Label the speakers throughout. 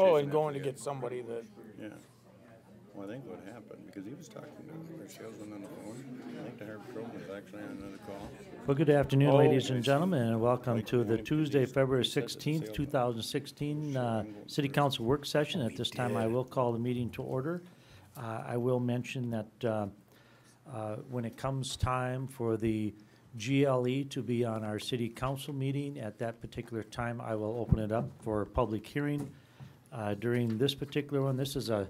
Speaker 1: Oh, and going to get somebody that.
Speaker 2: Yeah. Well, I think what happened, because he was talking to their salesman on the phone, I think the Harbor Patrolman was actually on another call.
Speaker 3: Well, good afternoon,
Speaker 1: Oh,
Speaker 3: ladies and gentlemen, and welcome to the Tuesday, February
Speaker 2: you said that
Speaker 3: sixteenth, two thousand sixteen, uh, City Council Work Session. At this time, I will call the meeting to order. Uh, I will mention that, uh, uh, when it comes time for the GLE to be on our city council meeting, at that particular time, I will open it up for public hearing. Uh, During this particular one, this is a,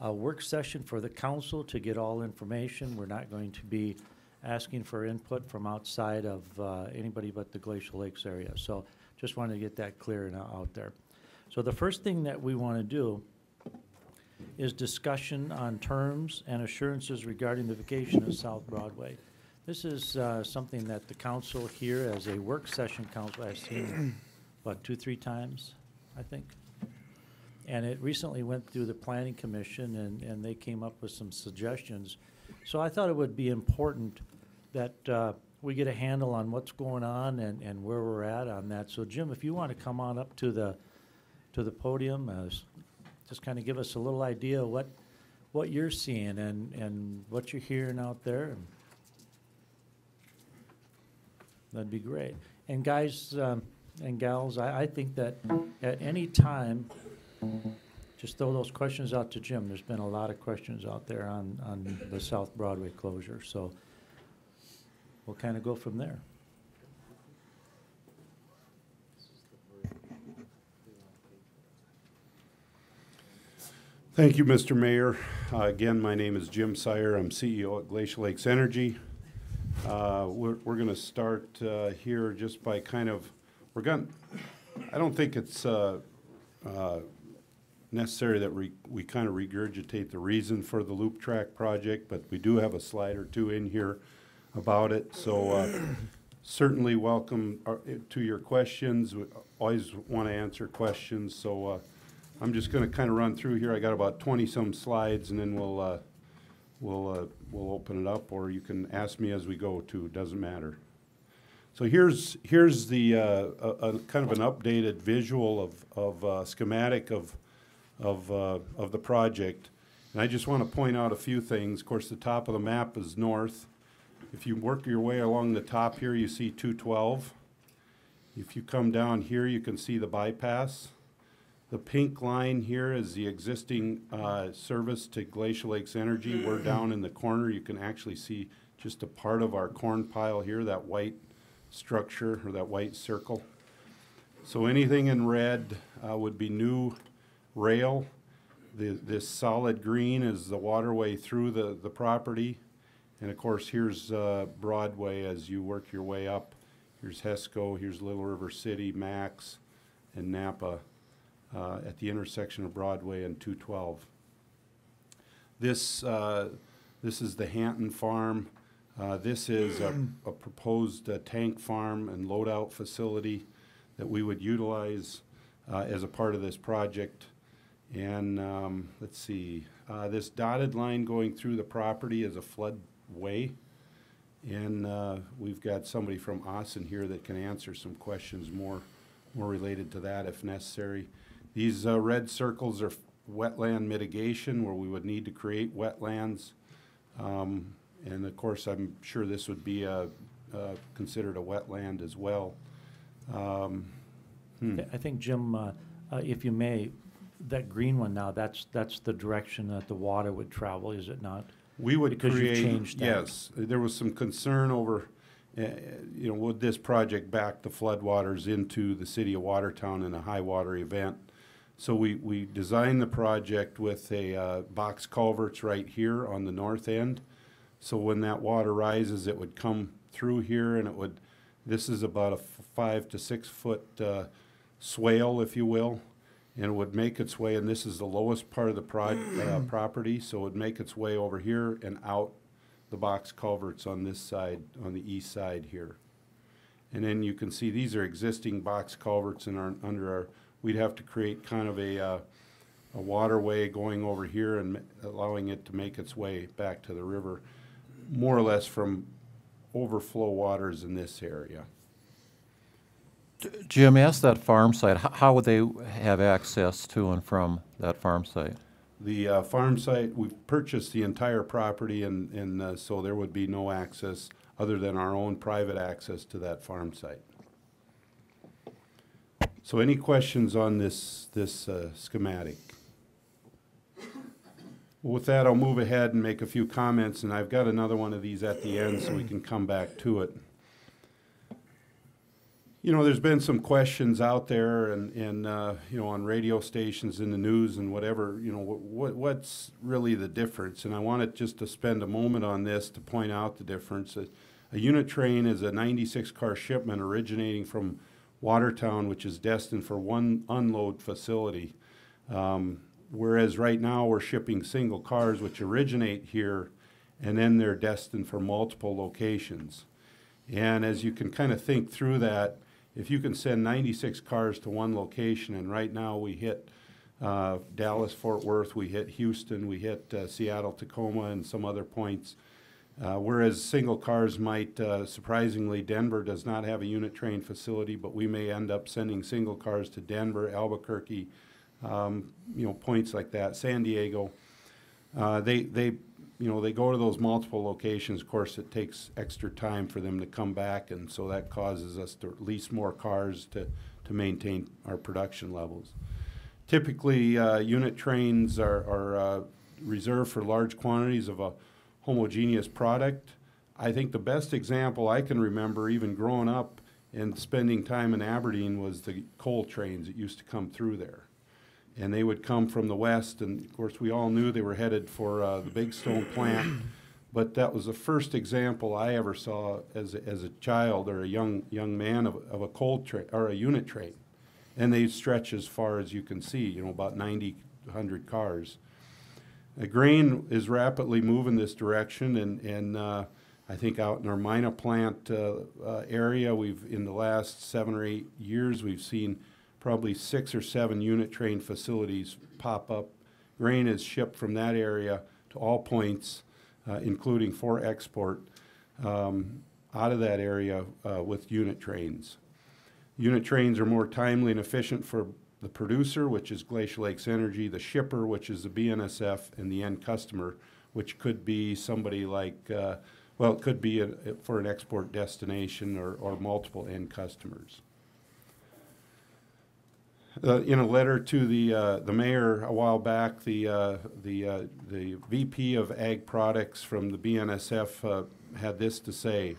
Speaker 3: a work session for the council to get all information. We're not going to be asking for input from outside of uh, anybody but the Glacial Lakes area. So just wanted to get that clear and out there. So the first thing that we want to do is discussion on terms and assurances regarding the vacation of South Broadway. This is uh, something that the council here, as a work session council, has seen, what, two, three times, I think? And it recently went through the planning commission and, and they came up with some suggestions. So I thought it would be important that, uh, we get a handle on what's going on and, and where we're at on that. So Jim, if you want to come on up to the, to the podium, uh, just kind of give us a little idea what, what you're seeing and, and what you're hearing out there. That'd be great. And guys, um, and gals, I, I think that at any time, just throw those questions out to Jim. There's been a lot of questions out there on, on the South Broadway closure, so we'll kind of go from there.
Speaker 4: Thank you, Mr. Mayor. Uh, Again, my name is Jim Sire. I'm CEO at Glacial Lakes Energy. Uh, We're, we're going to start uh, here just by kind of, we're going, I don't think it's uh, uh, necessary that we, we kind of regurgitate the reason for the loop track project, but we do have a slide or two in here about it. So uh, certainly welcome uh, to your questions. We Always want to answer questions, so uh, I'm just gonna kind of run through here. I got about twenty-some slides, and then we'll, uh, we'll, uh, we'll open it up, or you can ask me as we go too, doesn't matter. So here's, here's the, a, a kind of an updated visual of, of schematic of, of, uh, of the project. And I just want to point out a few things. Of course, the top of the map is north. If you work your way along the top here, you see two twelve. If you come down here, you can see the bypass. The pink line here is the existing uh, service to Glacial Lakes Energy. We're down in the corner. You can actually see just a part of our corn pile here, that white structure or that white circle. So anything in red uh, would be new rail. The, this solid green is the waterway through the, the property. And of course, here's uh, Broadway as you work your way up. Here's Hesco, here's Little River City, Max, and Napa uh, at the intersection of Broadway and 212. This, uh, this is the Hanton Farm. Uh, This is a a proposed uh, tank farm and loadout facility that we would utilize uh, as a part of this project. And um, let's see, uh, this dotted line going through the property is a floodway. And uh, we've got somebody from Austin here that can answer some questions more, more related to that if necessary. These uh, red circles are wetland mitigation, where we would need to create wetlands. Um, And of course, I'm sure this would be a, uh, considered a wetland as well. Um, hmm.
Speaker 3: I think, Jim, uh, uh, if you may, that green one now, that's, that's the direction that the water would travel, is it not?
Speaker 4: We would
Speaker 3: Because you've
Speaker 4: create,
Speaker 3: changed that.
Speaker 4: yes, there was some concern over, uh, you know, would this project back the floodwaters into the city of Watertown in a high water event? So we, we designed the project with a uh, box culverts right here on the north end. So when that water rises, it would come through here and it would, this is about a f- five to six foot uh, swale, if you will. And it would make its way, and this is the lowest part of the prod, uh, property, so it would make its way over here and out the box culverts on this side, on the east side here. And then you can see these are existing box culverts in our, under our, we'd have to create kind of a, uh, a waterway going over here and allowing it to make its way back to the river, more or less from overflow waters in this area.
Speaker 1: Jim, ask that farm site, how, would they have access to and from that farm site?
Speaker 4: The uh, farm site, we've purchased the entire property and, and uh, so there would be no access other than our own private access to that farm site. So any questions on this, this uh, schematic? With that, I'll move ahead and make a few comments, and I've got another one of these at the end so we can come back to it. You know, there's been some questions out there and, and, uh, you know, on radio stations, in the news and whatever, you know, what, what's really the difference? And I wanted just to spend a moment on this to point out the difference. A, a unit train is a ninety-six car shipment originating from Watertown, which is destined for one unload facility. Um, whereas right now, we're shipping single cars which originate here, and then they're destined for multiple locations. And as you can kind of think through that, if you can send 96 cars to one location, and right now we hit uh, Dallas, Fort Worth, we hit Houston, we hit uh, Seattle, Tacoma, and some other points. Uh, whereas single cars might, uh, surprisingly, Denver does not have a unit train facility, but we may end up sending single cars to Denver, Albuquerque, um, you know, points like that, San Diego. Uh, they, they you know, they go to those multiple locations, of course, it takes extra time for them to come back, and so that causes us to lease more cars to, to maintain our production levels. Typically, uh, unit trains are, are uh, reserved for large quantities of a homogeneous product. I think the best example I can remember, even growing up and spending time in Aberdeen, was the coal trains that used to come through there and they would come from the west. And of course, we all knew they were headed for uh, the Big Stone plant. But that was the first example I ever saw as a, as a child or a young young man of, of a coal train or a unit train, and they stretch as far as you can see. You know, about 90, 100 cars. The grain is rapidly moving this direction, and and uh, I think out in our Mina plant uh, uh, area, we've in the last seven or eight years we've seen probably six or seven unit train facilities pop up. Grain is shipped from that area to all points, uh, including for export, um, out of that area uh, with unit trains. Unit trains are more timely and efficient for the producer, which is Glacial Lakes Energy, the shipper, which is the BNSF, and the end customer, which could be somebody like, uh, well, it could be a, for an export destination or, or multiple end customers. Uh, in a letter to the, uh, the mayor a while back, the, uh, the, uh, the VP of Ag Products from the BNSF uh, had this to say.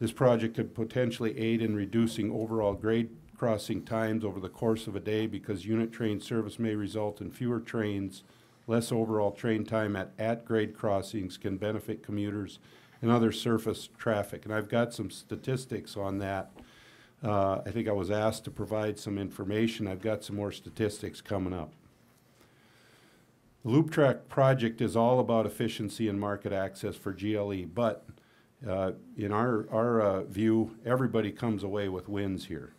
Speaker 4: This project could potentially aid in reducing overall grade crossing times over the course of a day because unit train service may result in fewer trains, less overall train time at at-grade crossings can benefit commuters and other surface traffic. And I've got some statistics on that. Uh, I think I was asked to provide some information. I've got some more statistics coming up. The Loop Track project is all about efficiency and market access for GLE, but uh, in our, our uh, view, everybody comes away with wins here.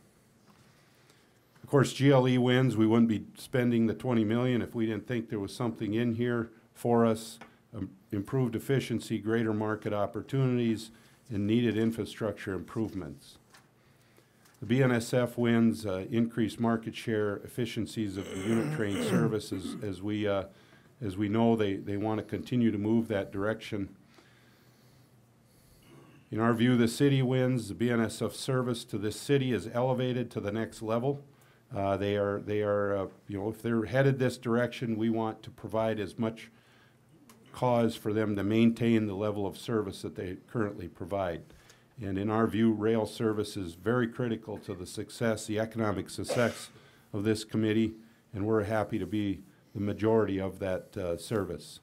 Speaker 4: Of course, GLE wins. We wouldn't be spending the 20 million if we didn't think there was something in here for us. Um, improved efficiency, greater market opportunities, and needed infrastructure improvements. The BNSF wins uh, increased market share efficiencies of the unit train service as, as we, uh, as we know they, they want to continue to move that direction. In our view, the city wins. The BNSF service to this city is elevated to the next level. Uh, they are, they are, uh, you know, if they're headed this direction, we want to provide as much cause for them to maintain the level of service that they currently provide. And in our view, rail service is very critical to the success, the economic success of this committee, and we're happy to be the majority of that uh, service.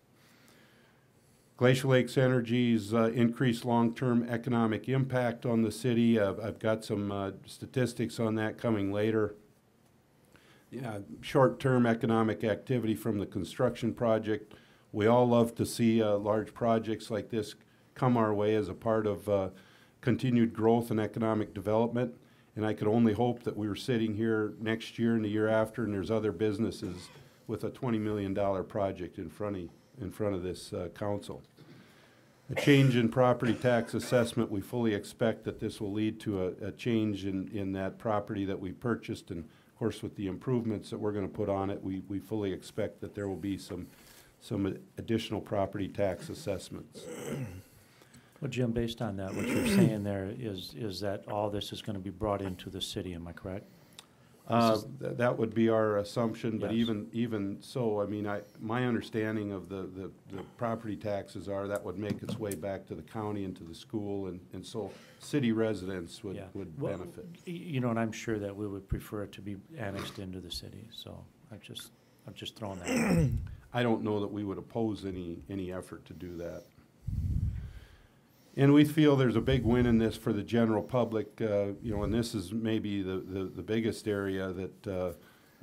Speaker 4: Glacial Lakes Energy's uh, increased long-term economic impact on the city. Uh, I've got some uh, statistics on that coming later. Yeah, short-term economic activity from the construction project. We all love to see uh, large projects like this come our way as a part of uh, continued growth and economic development. And I could only hope that we were sitting here next year and the year after, and there's other businesses with a $20 million project in front of, in front of this uh, council. a change in property tax assessment. We fully expect that this will lead to a, a change in, in that property that we purchased. And of course, with the improvements that we're gonna put on it, we, we fully expect that there will be some, some additional property tax assessments.
Speaker 3: Well, Jim, based on that, what you're saying there is, is that all this is gonna be brought into the city, am I correct?
Speaker 4: Uh, th- That would be our assumption, but
Speaker 3: Yes.
Speaker 4: even, even so, I mean, I, my understanding of the, the, the property taxes are that would make its way back to the county and to the school, and, and so city residents would,
Speaker 3: Yeah.
Speaker 4: would
Speaker 3: Well,
Speaker 4: benefit.
Speaker 3: y- You know, and I'm sure that we would prefer it to be annexed into the city, so I just, I'm just throwing that out.
Speaker 4: I don't know that we would oppose any, any effort to do that. And we feel there's a big win in this for the general public, uh, you know, and this is maybe the, the, the biggest area that, uh,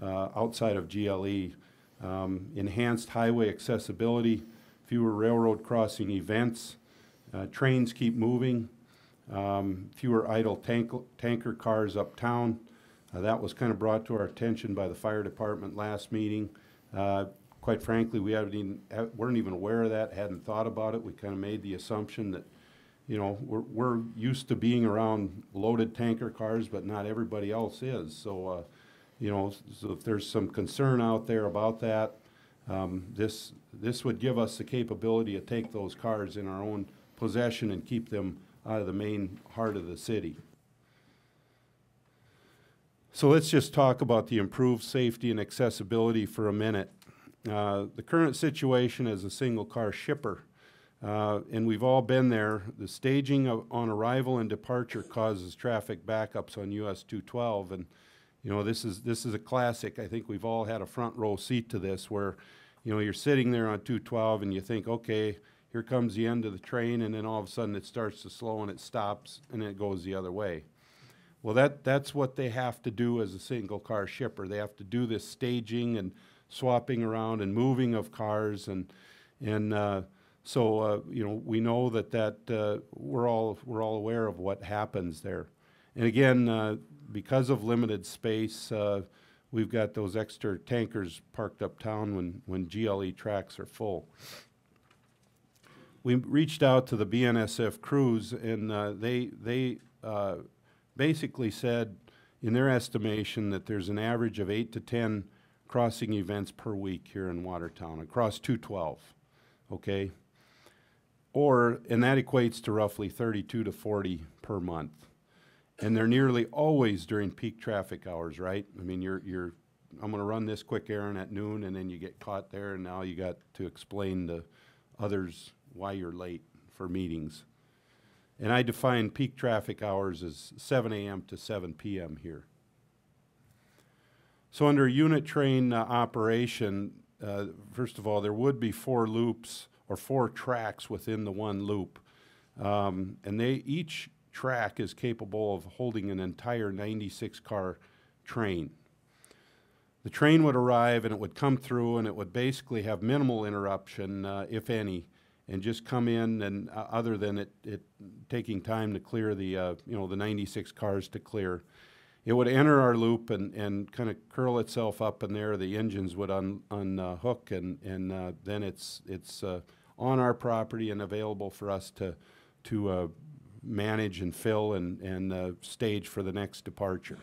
Speaker 4: uh, outside of GLE. Um, enhanced highway accessibility, fewer railroad crossing events, uh, trains keep moving, um, fewer idle tank, tanker cars uptown. Uh, that was kind of brought to our attention by the fire department last meeting. Uh, quite frankly, we haven't even, weren't even aware of that, hadn't thought about it. We kind of made the assumption that, you know, we're, we're used to being around loaded tanker cars, but not everybody else is. So, uh, you know, so if there's some concern out there about that, um, this, this would give us the capability to take those cars in our own possession and keep them out of the main heart of the city. So let's just talk about the improved safety and accessibility for a minute. Uh, the current situation as a single car shipper, uh, and we've all been there, the staging of, on arrival and departure causes traffic backups on US 212. And, you know, this is, this is a classic. I think we've all had a front row seat to this where, you know, you're sitting there on 212 and you think, okay, here comes the end of the train, and then all of a sudden it starts to slow and it stops and it goes the other way. Well, that, that's what they have to do as a single car shipper. They have to do this staging and swapping around and moving of cars and, and, uh, so, uh, you know, we know that that, uh, we're all, we're all aware of what happens there. And again, uh, because of limited space, uh, we've got those extra tankers parked uptown when, when GLE tracks are full. We reached out to the BNSF crews and, uh, they, they, uh, basically said, in their estimation, that there's an average of eight to ten crossing events per week here in Watertown, across two twelve, okay? Or, and that equates to roughly thirty-two to forty per month. And they're nearly always during peak traffic hours, right? I mean, you're, you're, I'm gonna run this quick errand at noon, and then you get caught there, and now you got to explain to others why you're late for meetings. And I define peak traffic hours as seven AM to seven PM here. So under unit train uh, operation, uh, first of all, there would be four loops or four tracks within the one loop. Um, and they, each track is capable of holding an entire ninety-six car train. The train would arrive and it would come through and it would basically have minimal interruption, uh, if any, and just come in and, uh, other than it, it taking time to clear the, uh, you know, the ninety-six cars to clear. It would enter our loop and, and kind of curl itself up in there, the engines would un, unhook and, and, uh, then it's, it's, uh, on our property and available for us to, to, uh, manage and fill and, and, uh, stage for the next departure.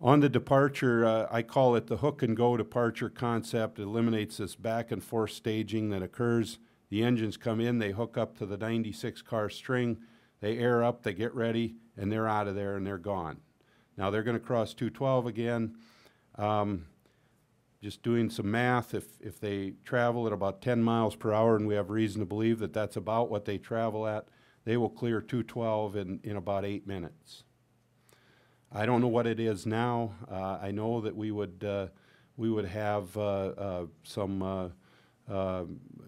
Speaker 4: On the departure, uh, I call it the hook and go departure concept. It eliminates this back and forth staging that occurs. The engines come in, they hook up to the 96 car string, they air up, they get ready, and they're out of there and they're gone. Now they're going to cross 212 again. Um, just doing some math, if, if they travel at about 10 miles per hour, and we have reason to believe that that's about what they travel at, they will clear 212 in, in about eight minutes. I don't know what it is now. Uh, I know that we would, uh, we would have, uh, uh, some, uh, uh,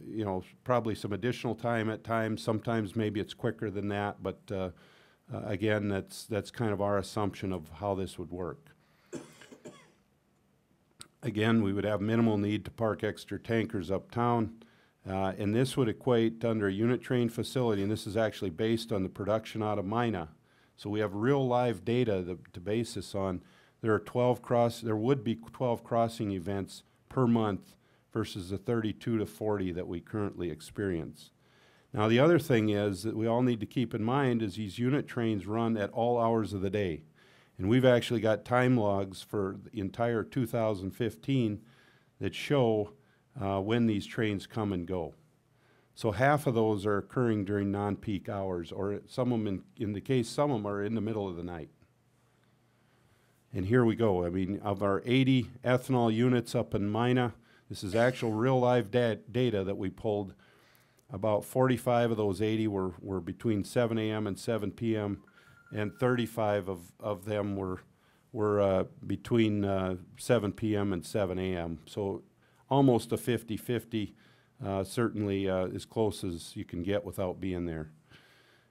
Speaker 4: you know, probably some additional time at times. Sometimes maybe it's quicker than that, but, uh, again, that's, that's kind of our assumption of how this would work. Again, we would have minimal need to park extra tankers uptown. Uh, and this would equate under a unit train facility, and this is actually based on the production out of Mina. So we have real live data to, to base this on. There are 12 cross, there would be 12 crossing events per month versus the 32 to 40 that we currently experience. Now, the other thing is that we all need to keep in mind is these unit trains run at all hours of the day. And we've actually got time logs for the entire 2015 that show uh, when these trains come and go. So half of those are occurring during non-peak hours, or some of them, in, in the case, some of them are in the middle of the night. And here we go. I mean, of our 80 ethanol units up in Mina, this is actual real live da- data that we pulled. About 45 of those 80 were, were between 7 a.m. and 7 p.m., and 35 of, of them were, were uh, between uh, 7 p.m. and 7 a.m. So almost a 50 50, uh, certainly uh, as close as you can get without being there.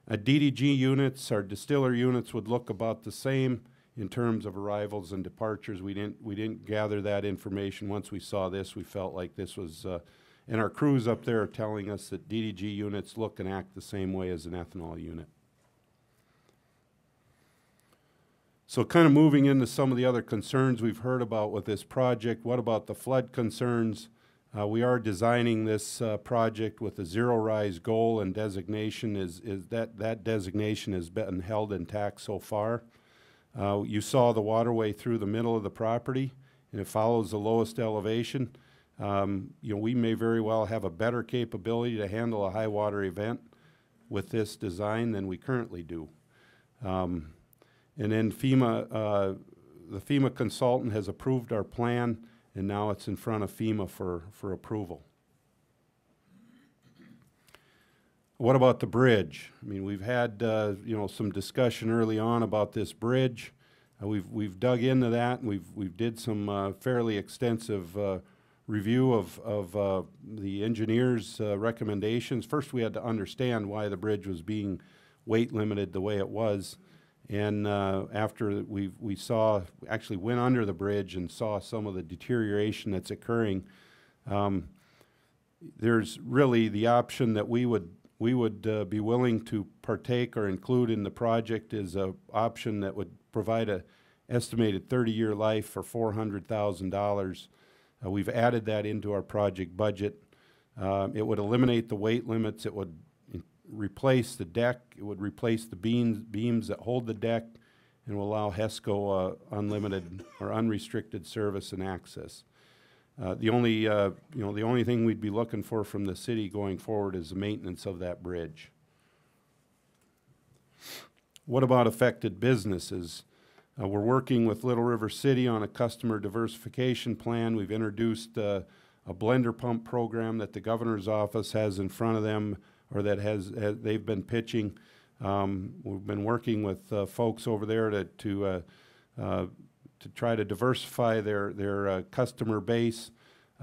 Speaker 4: Uh, DDG units, our distiller units would look about the same in terms of arrivals and departures. We didn't, we didn't gather that information. Once we saw this, we felt like this was, uh, and our crews up there are telling us that DDG units look and act the same way as an ethanol unit. So kind of moving into some of the other concerns we've heard about with this project, what about the flood concerns? Uh, we are designing this uh, project with a zero rise goal and designation is, is that, that designation has been held intact so far. Uh, you saw the waterway through the middle of the property and it follows the lowest elevation. Um, you know, we may very well have a better capability to handle a high water event with this design than we currently do. Um, and then FEMA, uh, the FEMA consultant has approved our plan, and now it's in front of FEMA for, for approval. What about the bridge? I mean, we've had, uh, you know, some discussion early on about this bridge. Uh, we've, we've dug into that, and we've, we've did some uh, fairly extensive uh, review of, of uh, the engineer's recommendations. First, we had to understand why the bridge was being weight limited the way it was. And uh, after we, we saw, actually went under the bridge and saw some of the deterioration that's occurring, um, there's really the option that we would, we would uh, be willing to partake or include in the project is a option that would provide a estimated 30-year life for $400,000. Uh, we've added that into our project budget. Um, it would eliminate the weight limits. It would replace the deck, it would replace the beams, beams that hold the deck, and will allow HESCO uh, unlimited or unrestricted service and access. Uh, the only, uh, you know, the only thing we'd be looking for from the city going forward is the maintenance of that bridge. What about affected businesses? Uh, we're working with Little River City on a customer diversification plan. We've introduced uh, a blender pump program that the governor's office has in front of them or that has, has they've been pitching. Um, we've been working with uh, folks over there to to uh, uh, to try to diversify their their uh, customer base.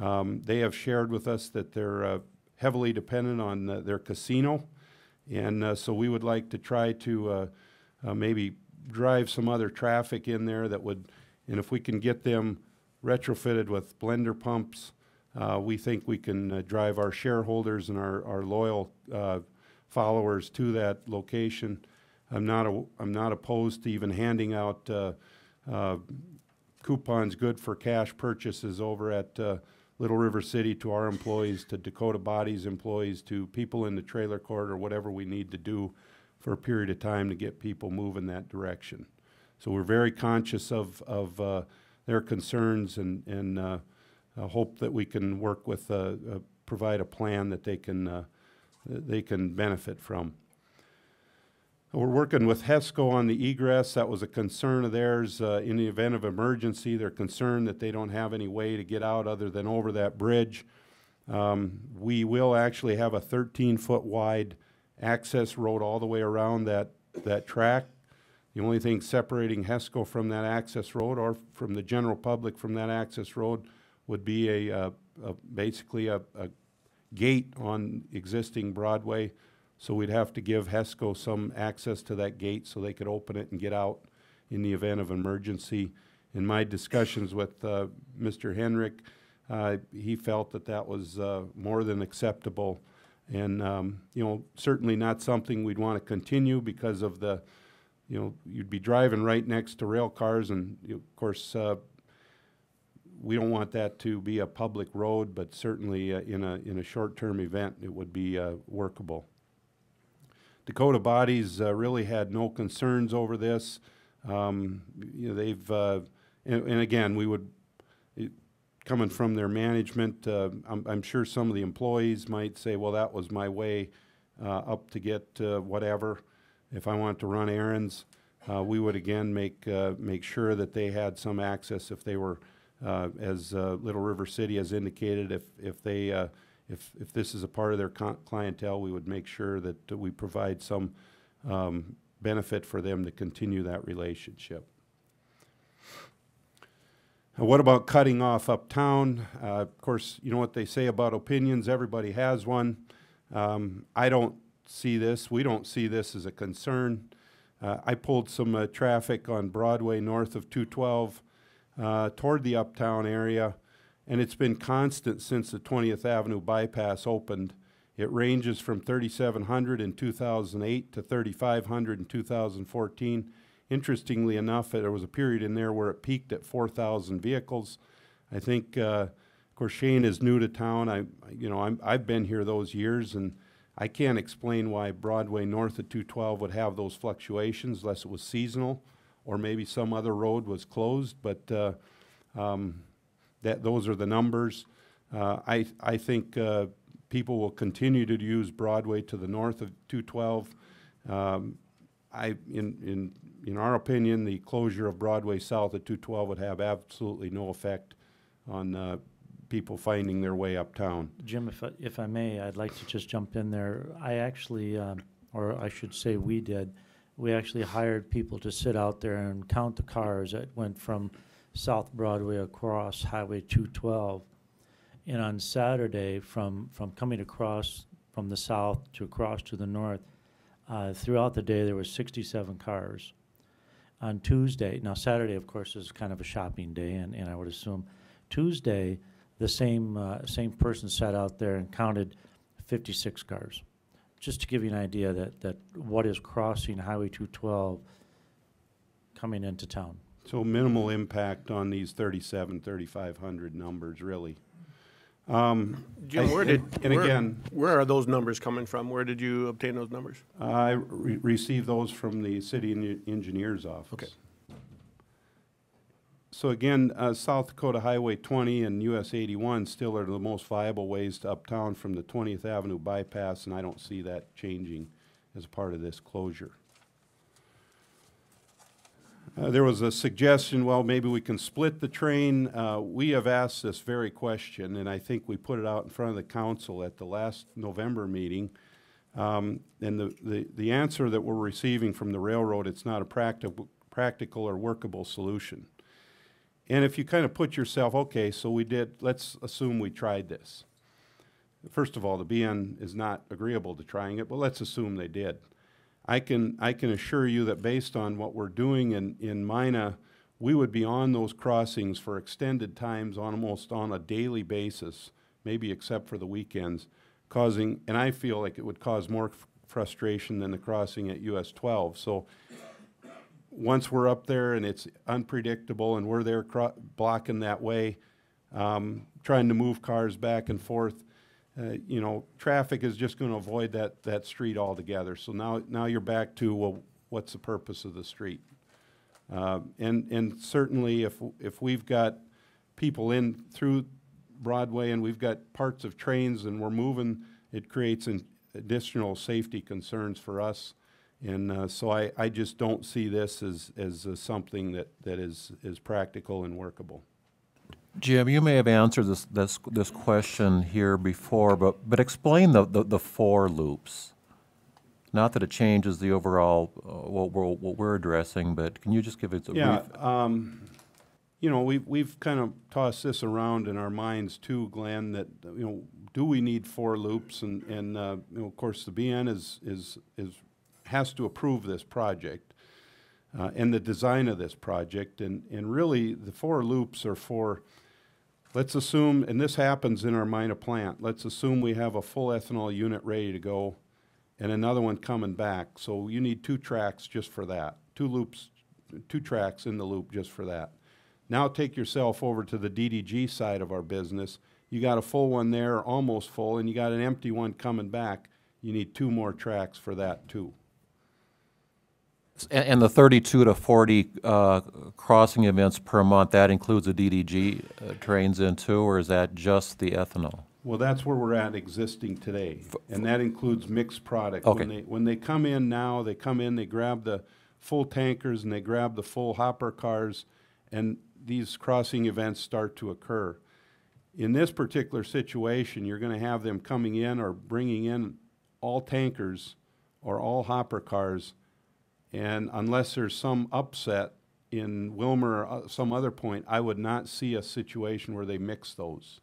Speaker 4: Um, they have shared with us that they're uh, heavily dependent on uh, their casino, and so we would like to try to maybe drive some other traffic in there that would, and if we can get them retrofitted with blender pumps uh, we think we can uh, drive our shareholders and our, our loyal uh, followers to that location. I'm not, a, I'm not opposed to even handing out uh, uh, coupons good for cash purchases over at uh, Little River City to our employees, to Dakota Bodies employees, to people in the trailer court or whatever we need to do for a period of time to get people moving that direction. So we're very conscious of, of their concerns and, and uh, hope that we can work with, uh, uh, provide a plan that they can, uh, they can benefit from. We're working with HESCO on the egress. That was a concern of theirs. Uh, in the event of emergency, they're concerned that they don't have any way to get out other than over that bridge. Um, we will actually have a 13-foot wide access road all the way around that, that track. The only thing separating HESCO from that access road or from the general public from that access road would be a, uh, a basically a, a gate on existing Broadway. So we'd have to give HESCO some access to that gate so they could open it and get out in the event of emergency. In my discussions with uh, Mr. Henrik, uh, he felt that that was uh, more than acceptable. And, um, you know, certainly not something we'd want to continue because of the, you know, you'd be driving right next to rail cars and, of course, uh, we don't want that to be a public road, but certainly uh, in a, in a short-term event, it would be uh, workable. Dakota Bodies uh, really had no concerns over this. Um, you know, they've, uh, and, and again, we would, it, coming from their management, uh, I'm, I'm sure some of the employees might say, well, that was my way up to get whatever. If I wanted to run errands, we would again make, make sure that they had some access if they were, as uh, Little River City has indicated, if, if they, uh, if, if this is a part of their clientele, we would make sure that we provide some um, benefit for them to continue that relationship. Uh, What about cutting off uptown? Uh, Of course, you know what they say about opinions, everybody has one. Um, I don't see this, we don't see this as a concern. Uh, I pulled some uh, traffic on Broadway north of 212 uh, toward the uptown area, and it's been constant since the 20th Avenue bypass opened. It ranges from 3,700 in 2008 to 3,500 in 2014. Interestingly enough, there was a period in there where it peaked at 4,000 vehicles. I think, uh, of course, Shane is new to town. I, you know, I'm, I've been here those years, and I can't explain why Broadway north of 212 would have those fluctuations unless it was seasonal, or maybe some other road was closed. But uh, um, that those are the numbers. Uh, I I think uh, people will continue to use Broadway to the north of 212. Um, I in in in our opinion, the closure of Broadway south of 212 would have absolutely no effect on uh, people finding their way uptown.
Speaker 3: Jim, if I, if I may, I'd like to just jump in there. I actually, um, or I should say we did, we actually hired people to sit out there and count the cars that went from South Broadway across Highway 212. And on Saturday, from, from coming across from the south to across to the north, uh, throughout the day, there were 67 cars. On Tuesday, now Saturday, of course, is kind of a shopping day, and, and I would assume Tuesday, the same, uh, same person sat out there and counted 56 cars. Just to give you an idea that, that what is crossing Highway 212 coming into town.
Speaker 4: So minimal impact on these 37, 3,500 numbers, really. Um,
Speaker 5: Jim,
Speaker 4: I-
Speaker 5: where did,
Speaker 4: and
Speaker 5: where-
Speaker 4: again-
Speaker 5: where are those numbers coming from? Where did you obtain those numbers?
Speaker 4: I re- received those from the city engineer's office.
Speaker 5: Okay.
Speaker 4: So again, uh, South Dakota Highway 20 and US 81 still are the most viable ways to uptown from the 20th Avenue bypass, and I don't see that changing as part of this closure. Uh, There was a suggestion, well, maybe we can split the train. Uh, We have asked this very question, and I think we put it out in front of the council at the last November meeting. Um, And the, the, the answer that we're receiving from the railroad, it's not a practical, practical or workable solution. And if you kind of put yourself, okay, so we did, let's assume we tried this. First of all, the BN is not agreeable to trying it, but let's assume they did. I can, I can assure you that based on what we're doing in, in Mina, we would be on those crossings for extended times, almost on a daily basis, maybe except for the weekends, causing, and I feel like it would cause more frustration than the crossing at US twelve. So once we're up there and it's unpredictable and we're there cro- blocking that way, um, trying to move cars back and forth, uh, you know, traffic is just going to avoid that, that street altogether. So now, now you're back to, well, what's the purpose of the street? Uh, and, and certainly if, if we've got people in through Broadway and we've got parts of trains and we're moving, it creates an additional safety concerns for us. And uh, so I, I just don't see this as, as uh, something that, that is, is practical and workable.
Speaker 1: Jim, you may have answered this, this, this question here before, but, but explain the, the, the four loops. Not that it changes the overall, uh, what we're, what we're addressing, but can you just give us a
Speaker 4: Yeah,
Speaker 1: brief?
Speaker 4: um, you know, we've, we've kind of tossed this around in our minds too, Glenn, that, you know, do we need four loops? And, and, uh, you know, of course, the BN is, is, is, has to approve this project, uh, and the design of this project, and, and really, the four loops are for, let's assume, and this happens in our Mina plant, let's assume we have a full ethanol unit ready to go, and another one coming back. So you need two tracks just for that, two loops, two tracks in the loop just for that. Now take yourself over to the DDG side of our business. You got a full one there, almost full, and you got an empty one coming back. you need two more tracks for that too.
Speaker 1: And, and the thirty-two to forty, uh, crossing events per month, that includes the DDG uh, trains in too, or is that just the ethanol?
Speaker 4: Well, that's where we're at existing today, and that includes mixed product.
Speaker 1: Okay.
Speaker 4: When they, when they come in now, they come in, they grab the full tankers and they grab the full hopper cars, and these crossing events start to occur. In this particular situation, you're gonna have them coming in or bringing in all tankers or all hopper cars, and unless there's some upset in Willmar or uh, some other point, I would not see a situation where they mix those.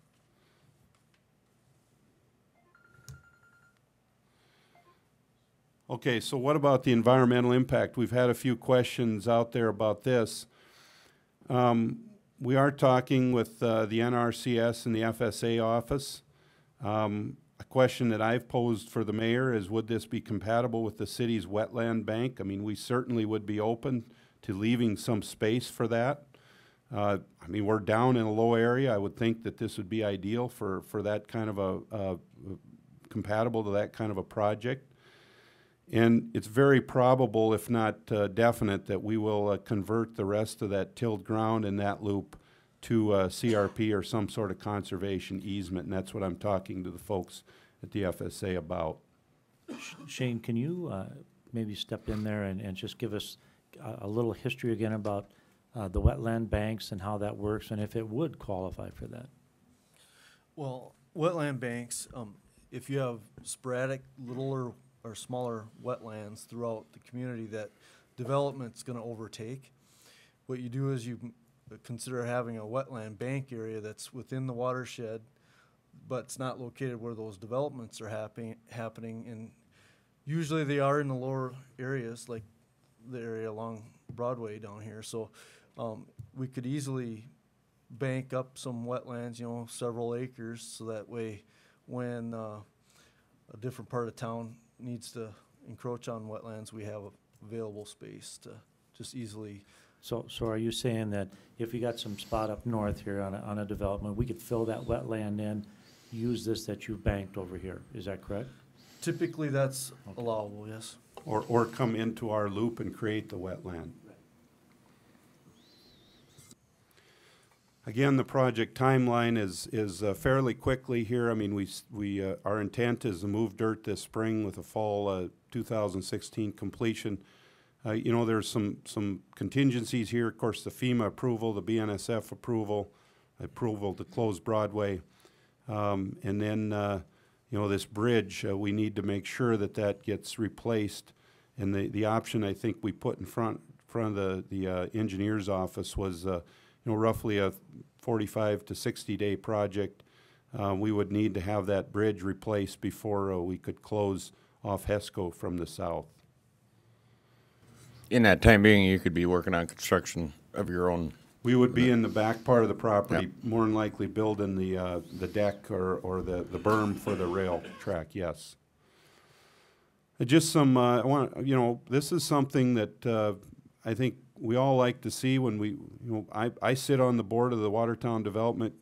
Speaker 4: Okay, so what about the environmental impact? We've had a few questions out there about this. Um, we are talking with uh, the NRCS and the FSA office. Um, a question that I've posed for the mayor is would this be compatible with the city's wetland bank? I mean, we certainly would be open to leaving some space for that. Uh, I mean, we're down in a low area. I would think that this would be ideal for, for that kind of a, compatible to that kind of a project. And it's very probable, if not uh, definite, that we will uh, convert the rest of that tilled ground in that loop to uh, CRP or some sort of conservation easement, and that's what I'm talking to the folks at the FSA about.
Speaker 3: Shane, can you uh, maybe step in there and, and just give us a, a little history again about uh, the wetland banks and how that works, and if it would qualify for that?
Speaker 6: Well, wetland banks, um, if you have sporadic littler or smaller wetlands throughout the community that development's gonna overtake, what you do is you m- consider having a wetland bank area that's within the watershed, but it's not located where those developments are happening, happening, and usually they are in the lower areas, like the area along Broadway down here, so, um, we could easily bank up some wetlands, you know, several acres, so that way, when, uh, a different part of town needs to encroach on wetlands, we have available space to just easily,
Speaker 3: So, so are you saying that if you got some spot up north here on a, on a development, we could fill that wetland in, use this that you've banked over here, is that correct?
Speaker 6: typically that's allowable, yes.
Speaker 4: Or, or come into our loop and create the wetland. Again, the project timeline is, is uh, fairly quickly here. I mean, we, s- we, uh, our intent is to move dirt this spring with a fall, uh, two thousand sixteen completion. Uh, you know, there's some, some contingencies here. Of course, the FEMA approval, the BNSF approval, approval to close Broadway. Um, and then, uh, you know, this bridge, uh, we need to make sure that that gets replaced. And the, the option I think we put in front, front of the, the, uh, engineer's office was, uh, you know, roughly a forty-five to sixty-day project. Uh, we would need to have that bridge replaced before, we could close off HESCO from the south.
Speaker 7: In that time being, you could be working on construction of your own.
Speaker 4: We would be in the back part of the property, more than likely building the, uh, the deck or, or the, the berm for the rail track, yes. Uh, Just some, uh, I want, you know, this is something that, uh, I think we all like to see when we, you know, I, I sit on the board of the Watertown Development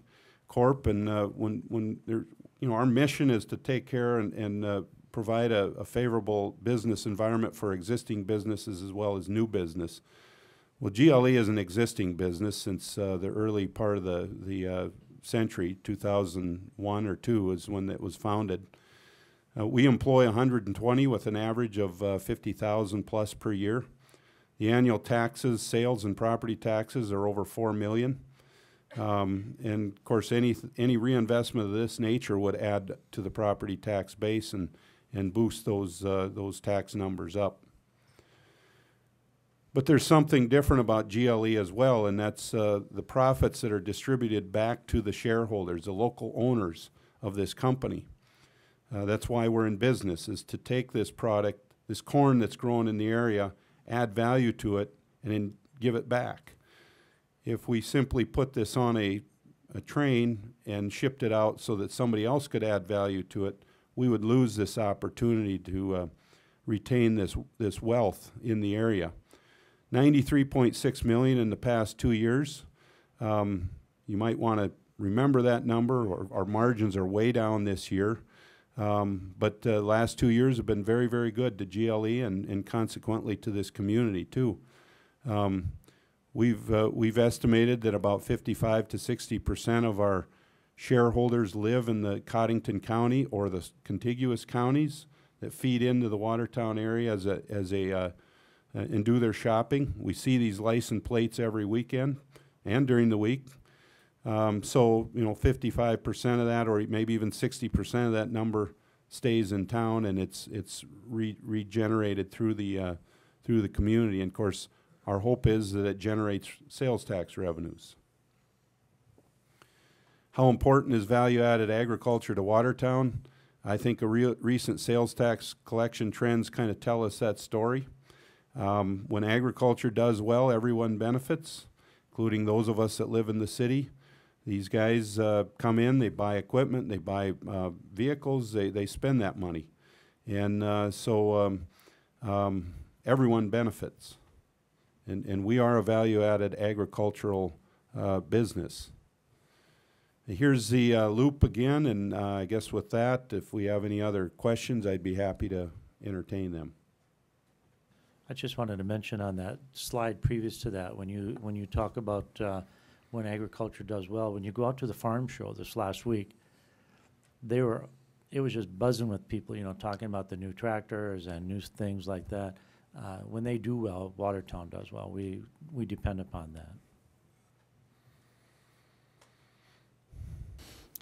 Speaker 4: Corp. And, uh, when, when there, you know, our mission is to take care and, and, uh, provide a, a favorable business environment for existing businesses as well as new business. Well, GLE is an existing business since uh, the early part of the, the uh, century, 2001 or 2 is when it was founded. Uh, we employ 120 with an average of uh, 50,000 plus per year. The annual taxes, sales and property taxes are over 4 million. Um, and of course, any, any reinvestment of this nature would add to the property tax base and, and boost those, uh, those tax numbers up. But there's something different about GLE as well, and that's uh, the profits that are distributed back to the shareholders, the local owners of this company. Uh, that's why we're in business, is to take this product, this corn that's grown in the area, add value to it, and then give it back. If we simply put this on a, a train and shipped it out so that somebody else could add value to it, we would lose this opportunity to uh, retain this, this wealth in the area. 93.6 million in the past two years. Um, you might want to remember that number. Our, our margins are way down this year. Um, but the last two years have been very, very good to GLE and, and consequently to this community too. Um, we've, uh, we've estimated that about fifty-five to sixty percent of our shareholders live in the Codington County or the contiguous counties that feed into the Watertown area as a, as a, uh, uh, and do their shopping. We see these license plates every weekend and during the week. Um, so, you know, fifty-five percent of that, or maybe even sixty percent of that number stays in town and it's, it's re- regenerated through the, uh, through the community. And of course, our hope is that it generates sales tax revenues. How important is value-added agriculture to Watertown? I think a real, recent sales tax collection trends kind of tell us that story. Um, when agriculture does well, everyone benefits, including those of us that live in the city. These guys uh, come in, they buy equipment, they buy uh, vehicles, they, they spend that money. And uh, so um, um, everyone benefits. And, and we are a value added agricultural uh, business. Here's the uh, loop again, and uh, I guess with that, if we have any other questions, I'd be happy to entertain them.
Speaker 3: I just wanted to mention on that slide previous to that, when you, when you talk about, uh, when agriculture does well, when you go out to the farm show this last week, they were, it was just buzzing with people, you know, talking about the new tractors and new things like that. Uh, when they do well, Watertown does well. We, we depend upon that.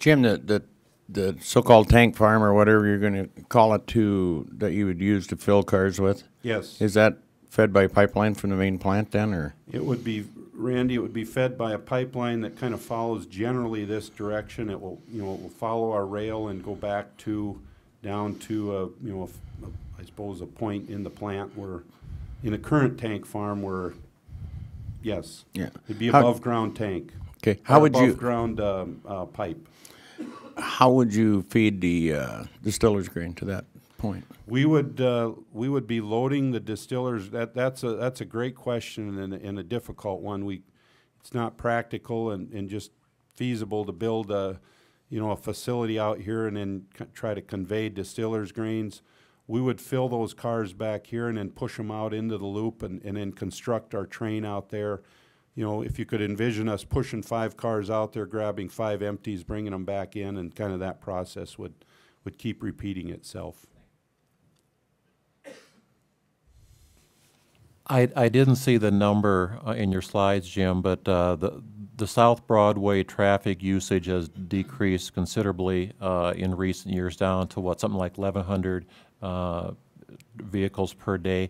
Speaker 7: Jim, the, the, the so-called tank farm or whatever you're gonna call it to, that you would use to fill cars with,
Speaker 4: Yes.
Speaker 7: is that fed by a pipeline from the main plant then, or?
Speaker 4: It would be, Randy, it would be fed by a pipeline that kind of follows generally this direction. It will, you know, it will follow our rail and go back to, down to, a you know, a f- I suppose a point in the plant where, in a current tank farm where, yes.
Speaker 7: Yeah.
Speaker 4: It'd be
Speaker 7: How-
Speaker 4: above-ground tank.
Speaker 7: Okay, how would you,
Speaker 4: Above-ground, um, uh, pipe.
Speaker 7: How would you feed the, uh, distiller's grain to that point?
Speaker 4: We would, uh, we would be loading the distillers, that, that's a, that's a great question and, and a difficult one. We, it's not practical and, and just feasible to build a, you know, a facility out here and then try to convey distillers grains. We would fill those cars back here and then push them out into the loop and, and then construct our train out there. You know, if you could envision us pushing five cars out there, grabbing five empties, bringing them back in, and kind of that process would, would keep repeating itself.
Speaker 1: I, I didn't see the number uh, in your slides, Jim, but uh, the, the South Broadway traffic usage has decreased considerably uh, in recent years, down to what, something like 1,100 uh, vehicles per day.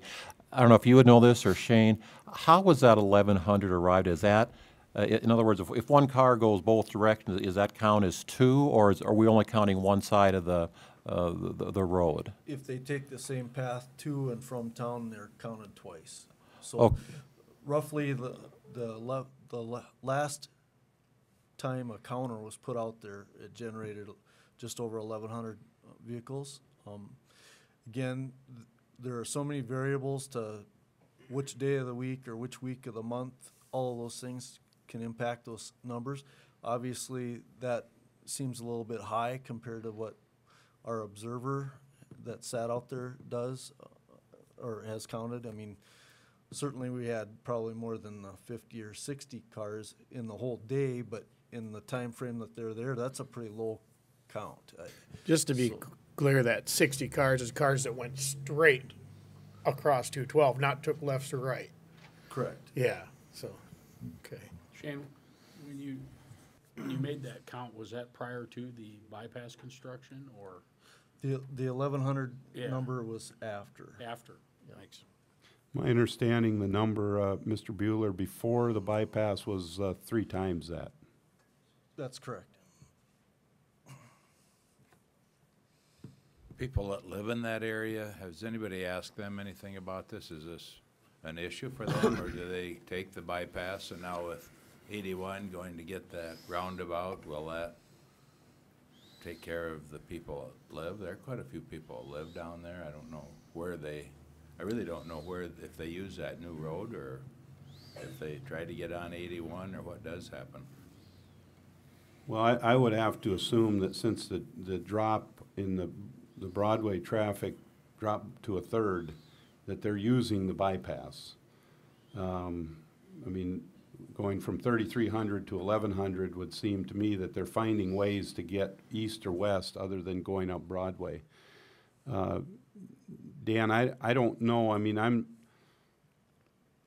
Speaker 1: I don't know if you would know this, or Shane, how was that 1,100 arrived? Is that, uh, in other words, if, if one car goes both directions, is that count as two, or is, are we only counting one side of the, uh, the, the road?
Speaker 6: If they take the same path to and from town, they're counted twice. So
Speaker 1: Oh.
Speaker 6: roughly the, the le- the le- last time a counter was put out there, it generated just over eleven hundred vehicles. Um, Again, there are so many variables to which day of the week or which week of the month, all of those things can impact those numbers. Obviously, that seems a little bit high compared to what our observer that sat out there does, uh, or has counted. I mean, certainly we had probably more than the fifty or sixty cars in the whole day, but in the time frame that they're there, that's a pretty low count.
Speaker 8: Just to be
Speaker 6: So-
Speaker 8: clear, that sixty cars is cars that went straight across two twelve, not took lefts or right.
Speaker 6: Correct.
Speaker 8: Yeah, so, okay.
Speaker 9: Shane, when you, when you made that count, was that prior to the bypass construction or
Speaker 6: The, the eleven hundred
Speaker 9: Yeah.
Speaker 6: number was after.
Speaker 9: after? Thanks.
Speaker 4: My understanding, the number, uh, Mr. Bueller, before the bypass was, uh, three times that.
Speaker 6: That's correct.
Speaker 10: People that live in that area, has anybody asked them anything about this? Is this an issue for them, or do they take the bypass and now with eighty-one going to get that roundabout, will that take care of the people that live? There quite a few people live down there. I don't know where they, I really don't know where, if they use that new road, or if they try to get on eighty-one, or what does happen.
Speaker 4: Well, I, I would have to assume that since the, the drop in the, the Broadway traffic dropped to a third, that they're using the bypass. Um, I mean, going from thirty-three hundred to eleven hundred would seem to me that they're finding ways to get east or west other than going up Broadway. Uh, Dan, I, I don't know, I mean, I'm,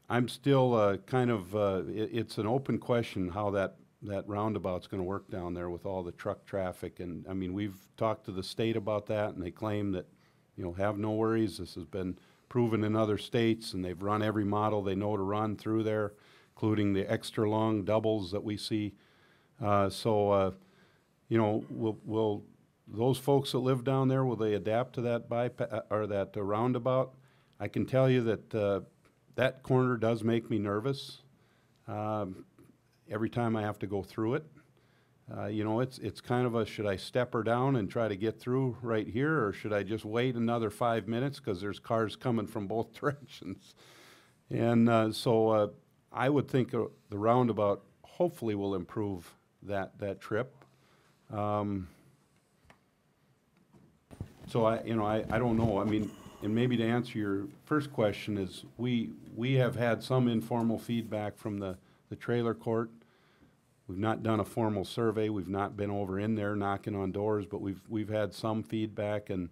Speaker 4: I'm still, uh, kind of, uh, i it's an open question how that, that roundabout's gonna work down there with all the truck traffic, and, I mean, we've talked to the state about that, and they claim that, you know, have no worries, this has been proven in other states, and they've run every model they know to run through there, including the extra long doubles that we see. Uh, so, uh, you know, will, will those folks that live down there, will they adapt to that bypass, or that uh, roundabout? I can tell you that, uh, that corner does make me nervous, um, every time I have to go through it. Uh, you know, it's, it's kind of a, should I step her down and try to get through right here, or should I just wait another five minutes, cause there's cars coming from both directions? And, uh, so, uh, I would think uh, the roundabout hopefully will improve that, that trip. Um, so I, you know, I, I don't know, I mean, and maybe to answer your first question is, we, we have had some informal feedback from the, the trailer court. We've not done a formal survey, we've not been over in there knocking on doors, but we've, we've had some feedback and,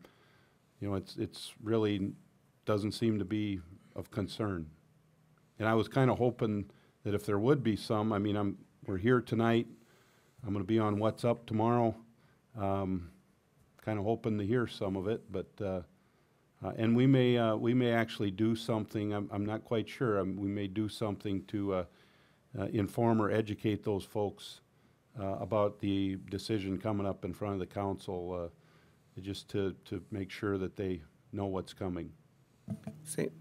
Speaker 4: you know, it's, it's really, doesn't seem to be of concern. And I was kinda hoping that if there would be some, I mean, I'm, we're here tonight, I'm gonna be on What's Up tomorrow. Um, kinda hoping to hear some of it, but, uh, uh, and we may, uh, we may actually do something, I'm, I'm not quite sure, um, we may do something to, uh, inform or educate those folks, uh, about the decision coming up in front of the council, uh, just to, to make sure that they know what's coming.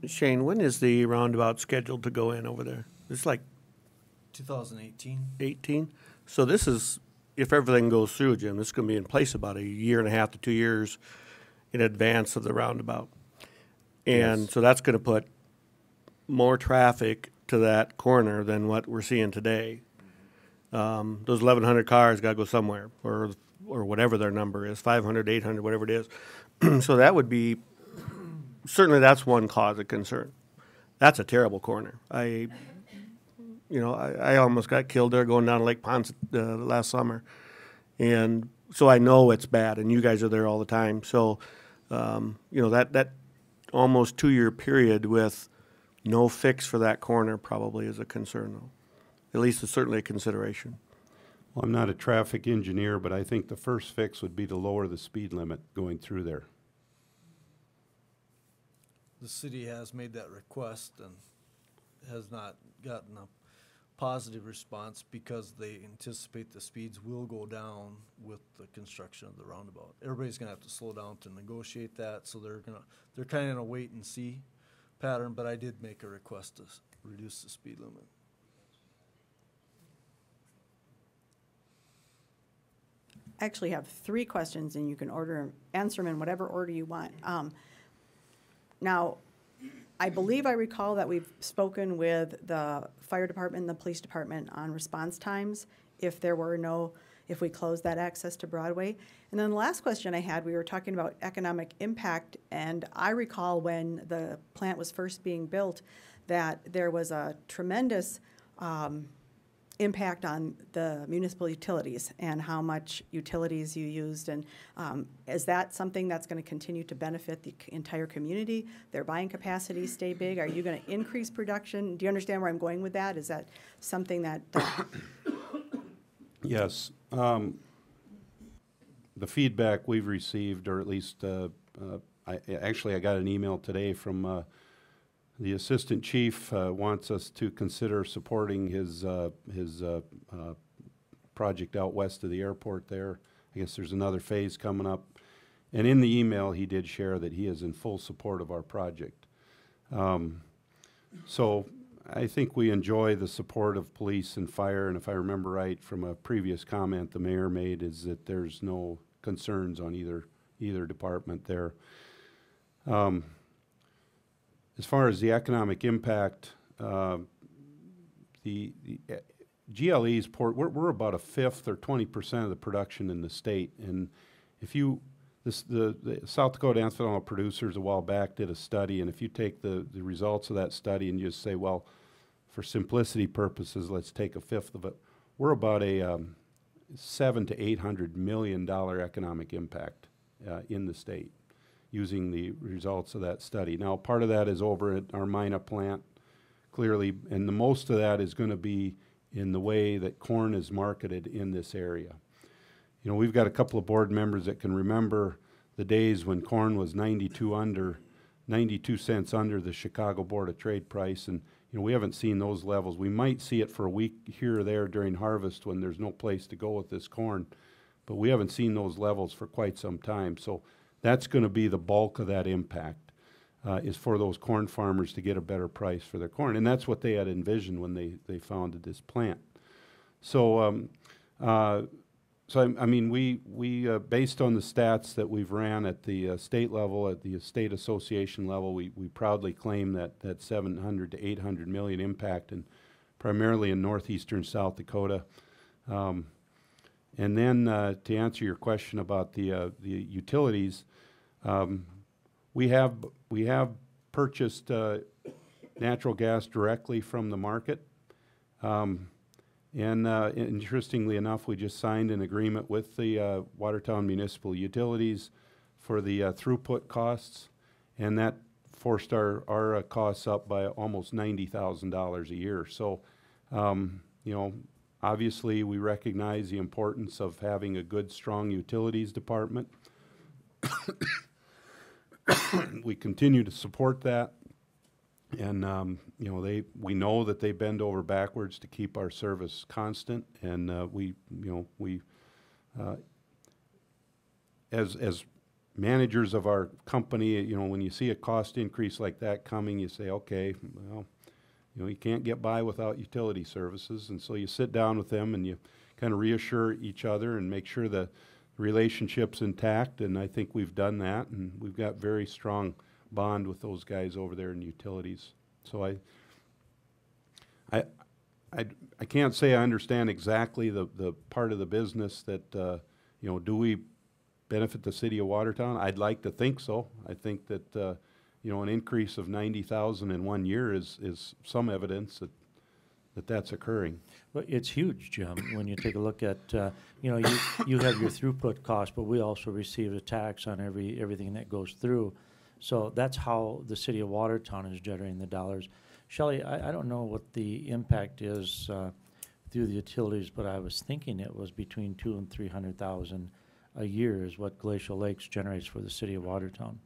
Speaker 5: Shane, when is the roundabout scheduled to go in over there? It's like
Speaker 6: 2018.
Speaker 5: eighteen? So this is, if everything goes through, Jim, this is gonna be in place about a year and a half to two years in advance of the roundabout. And
Speaker 4: Yes.
Speaker 5: so that's gonna put more traffic to that corner than what we're seeing today. Um, those eleven hundred cars gotta go somewhere, or, or whatever their number is, 500, 800, whatever it is. So that would be, certainly that's one cause of concern. That's a terrible corner. I, you know, I, I almost got killed there going down Lake Ponce, uh, last summer. And so I know it's bad, and you guys are there all the time. So, um, you know, that, that almost two-year period with no fix for that corner probably is a concern, though. At least it's certainly a consideration.
Speaker 4: Well, I'm not a traffic engineer, but I think the first fix would be to lower the speed limit going through there.
Speaker 6: The city has made that request and has not gotten a positive response because they anticipate the speeds will go down with the construction of the roundabout. Everybody's gonna have to slow down to negotiate that, so they're gonna, they're kinda in a wait and see pattern, but I did make a request to reduce the speed limit.
Speaker 11: I actually have three questions, and you can order, answer them in whatever order you want. Um, Now, I believe I recall that we've spoken with the fire department and the police department on response times if there were no, if we close that access to Broadway. And then the last question I had, we were talking about economic impact, and I recall when the plant was first being built, that there was a tremendous um, impact on the municipal utilities and how much utilities you used. And um, is that something that's going to continue to benefit the entire community? Their buying capacity stay big? Are you going to increase production? Do you understand where I'm going with that? Is that something that, uh,
Speaker 4: Yes. Um, The feedback we've received, or at least, uh, uh, I, actually, I got an email today from uh, the Assistant Chief uh, wants us to consider supporting his, uh, his uh, project out west of the airport there. I guess there's another phase coming up. And in the email, he did share that he is in full support of our project. Um, So I think we enjoy the support of police and fire, and if I remember right from a previous comment the mayor made, is that there's no concerns on either, either department there. Um, As far as the economic impact, uh, the, the uh, GLE's port, we're, we're about a fifth or twenty percent of the production in the state, and if you, this, the, the South Dakota ethanol producers a while back did a study, and if you take the, the results of that study and you just say, well, for simplicity purposes, let's take a fifth of it, we're about a um, seven to eight hundred million dollar economic impact uh, in the state using the results of that study. Now, part of that is over at our Mina plant, clearly, and the most of that is going to be in the way that corn is marketed in this area. You know, we've got a couple of board members that can remember the days when corn was 92 under, 92 cents under the Chicago Board of Trade price, and you know, we haven't seen those levels. We might see it for a week here or there during harvest when there's no place to go with this corn, but we haven't seen those levels for quite some time. So that's going to be the bulk of that impact, uh, is for those corn farmers to get a better price for their corn, and that's what they had envisioned when they they founded this plant. So. Um, uh, so I, I mean, we we uh, based on the stats that we've ran at the uh, state level, at the state association level, we, we proudly claim that that 700 to 800 million impact, and primarily in northeastern South Dakota. Um, and then uh, to answer your question about the uh, the utilities, um, we have we have purchased uh, natural gas directly from the market. Um, and uh, interestingly enough, we just signed an agreement with the uh, Watertown Municipal Utilities for the uh, throughput costs, and that forced our, our uh, costs up by almost $90,000 a year. So, um, you know, obviously we recognize the importance of having a good, strong utilities department. we continue to support that. And, um, you know, they, we know that they bend over backwards to keep our service constant, and, uh, we, you know, we, uh, as, as managers of our company, you know, when you see a cost increase like that coming, you say, okay, well, you know, you can't get by without utility services, and so you sit down with them and you kind of reassure each other and make sure the relationship's intact, and I think we've done that, and we've got very strong bond with those guys over there in utilities. So I, I, I, I can't say I understand exactly the, the part of the business that, uh, you know, do we benefit the city of Watertown? I'd like to think so. I think that, uh, you know, an increase of ninety thousand in one year is, is some evidence that, that that's occurring.
Speaker 3: Well, it's huge, Jim, when you take a look at, uh, you know, you, you have your throughput cost, but we also receive a tax on every, everything that goes through. So that's how the city of Watertown is generating the dollars. Shelley, I, I don't know what the impact is uh, through the utilities, but I was thinking it was between two and three hundred thousand a year is what Glacial Lakes generates for the city of Watertown,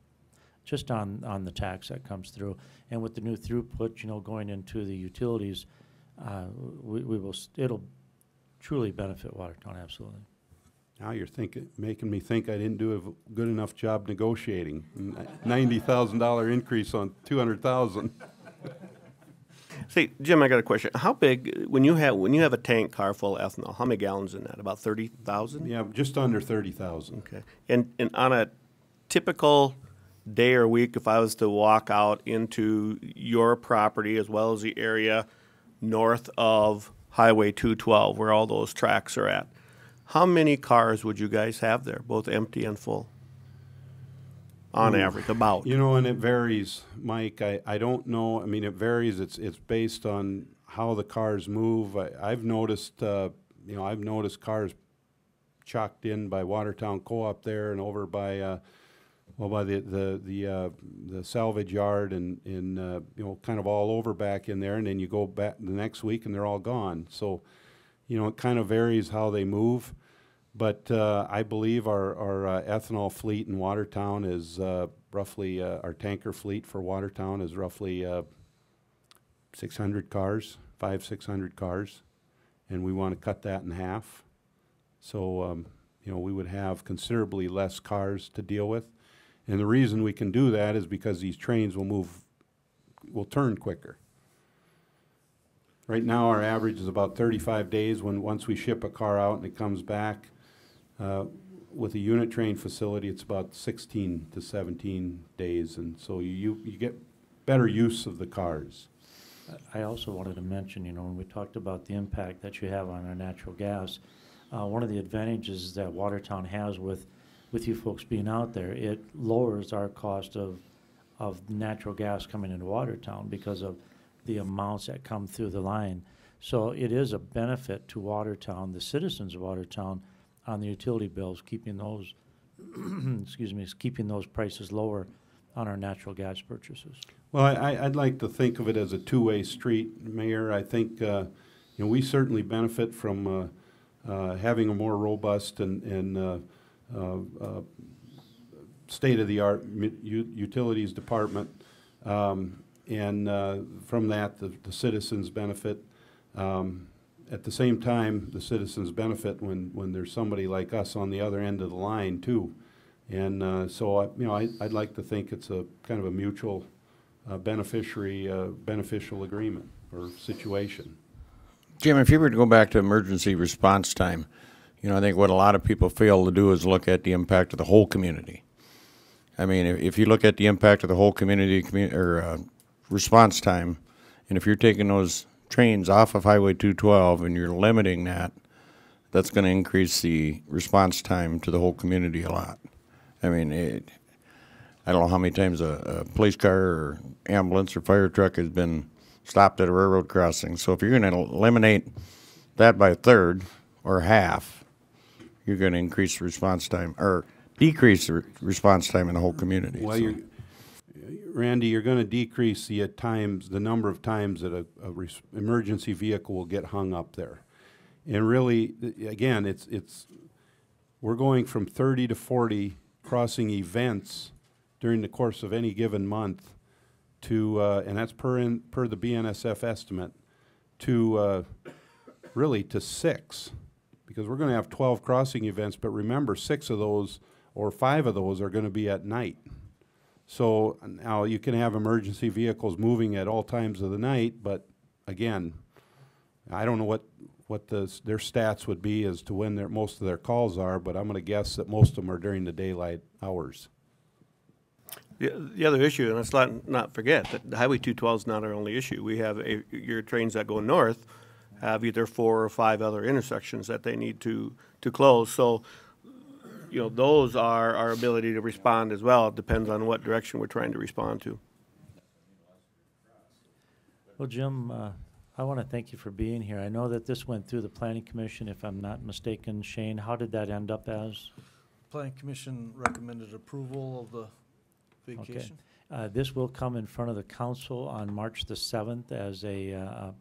Speaker 3: just on, on the tax that comes through. And with the new throughput, you know, going into the utilities, uh, we, we will, it'll truly benefit Watertown, absolutely.
Speaker 4: Now you're thinking, making me think I didn't do a good enough job negotiating. Ninety thousand dollar increase on two hundred thousand.
Speaker 5: See, Jim, I got a question. How big, when you have, when you have a tank car full of ethanol, how many gallons in that? About thirty thousand?
Speaker 4: Yeah, just under thirty thousand.
Speaker 5: Okay. And, and on a typical day or week, if I was to walk out into your property as well as the area north of Highway two twelve, where all those tracks are at, how many cars would you guys have there, both empty and full? On average, about?
Speaker 4: You know, and it varies, Mike. I, I don't know. I mean, it varies. It's it's based on how the cars move. I, I've noticed, uh, you know, I've noticed cars chocked in by Watertown Co-op there and over by, uh, well, by the the the uh, the salvage yard and in uh, you know, kind of all over back in there. And then you go back the next week and they're all gone. So, you know, it kind of varies how they move. But uh, I believe our, our uh, ethanol fleet in Watertown is uh, roughly, uh, our tanker fleet for Watertown is roughly uh, 600 cars, five, 600 cars. And we want to cut that in half. So, um, you know, we would have considerably less cars to deal with. And the reason we can do that is because these trains will move, will turn quicker. Right now, our average is about thirty-five days when, once we ship a car out and it comes back. Uh, With a unit train facility, it's about sixteen to seventeen days, and so you, you get better use of the cars.
Speaker 3: I also wanted to mention, you know, when we talked about the impact that you have on our natural gas, uh, one of the advantages that Watertown has with with you folks being out there, it lowers our cost of, of natural gas coming into Watertown because of the amounts that come through the line. So it is a benefit to Watertown, the citizens of Watertown, on the utility bills, keeping those, excuse me, keeping those prices lower on our natural gas purchases.
Speaker 4: Well, I, I'd like to think of it as a two-way street, Mayor. I think, uh, you know, we certainly benefit from, uh, uh, having a more robust and, and, uh, uh, uh, state-of-the-art u- utilities department. Um, and, from that, the, the citizens benefit. Um, at the same time, the citizens benefit when, when there's somebody like us on the other end of the line too. And, uh, so, I, you know, I, I'd like to think it's a kind of a mutual, uh, beneficiary, uh, beneficial agreement or situation.
Speaker 7: Jim, if you were to go back to emergency response time, you know, I think what a lot of people fail to do is look at the impact of the whole community. I mean, if, if you look at the impact of the whole community, commu- or, uh, response time, and if you're taking those trains off of Highway two twelve and you're limiting that, that's gonna increase the response time to the whole community a lot. I mean, it, I don't know how many times a, a police car or ambulance or fire truck has been stopped at a railroad crossing. So if you're going to eliminate that by a third or half, you're going to increase the response time or decrease the re- response time in the whole community.
Speaker 4: Well,
Speaker 7: So-
Speaker 4: you're, Randy, you're gonna decrease the at times, the number of times that a, a emergency vehicle will get hung up there. And really, again, it's, it's, we're going from thirty to forty crossing events during the course of any given month to, uh, and that's per in, per the BNSF estimate, to, uh, really to six. Because we're gonna have twelve crossing events, but remember, six of those, or five of those are gonna be at night. So now you can have emergency vehicles moving at all times of the night, but again, I don't know what, what the, their stats would be as to when their, most of their calls are, but I'm gonna guess that most of them are during the daylight hours.
Speaker 5: The, the other issue, and let's not, not forget, that Highway two twelve is not our only issue. We have a, your trains that go north have either four or five other intersections that they need to, to close. So, you know, those are our ability to respond as well. It depends on what direction we're trying to respond to.
Speaker 3: Well, Jim, uh, I want to thank you for being here. I know that this went through the planning commission, if I'm not mistaken. Shane, how did that end up as?
Speaker 6: Planning Commission recommended approval of the
Speaker 3: Okay.
Speaker 6: vacation.
Speaker 3: Uh, This will come in front of the council on March the 7th as a, uh, uh,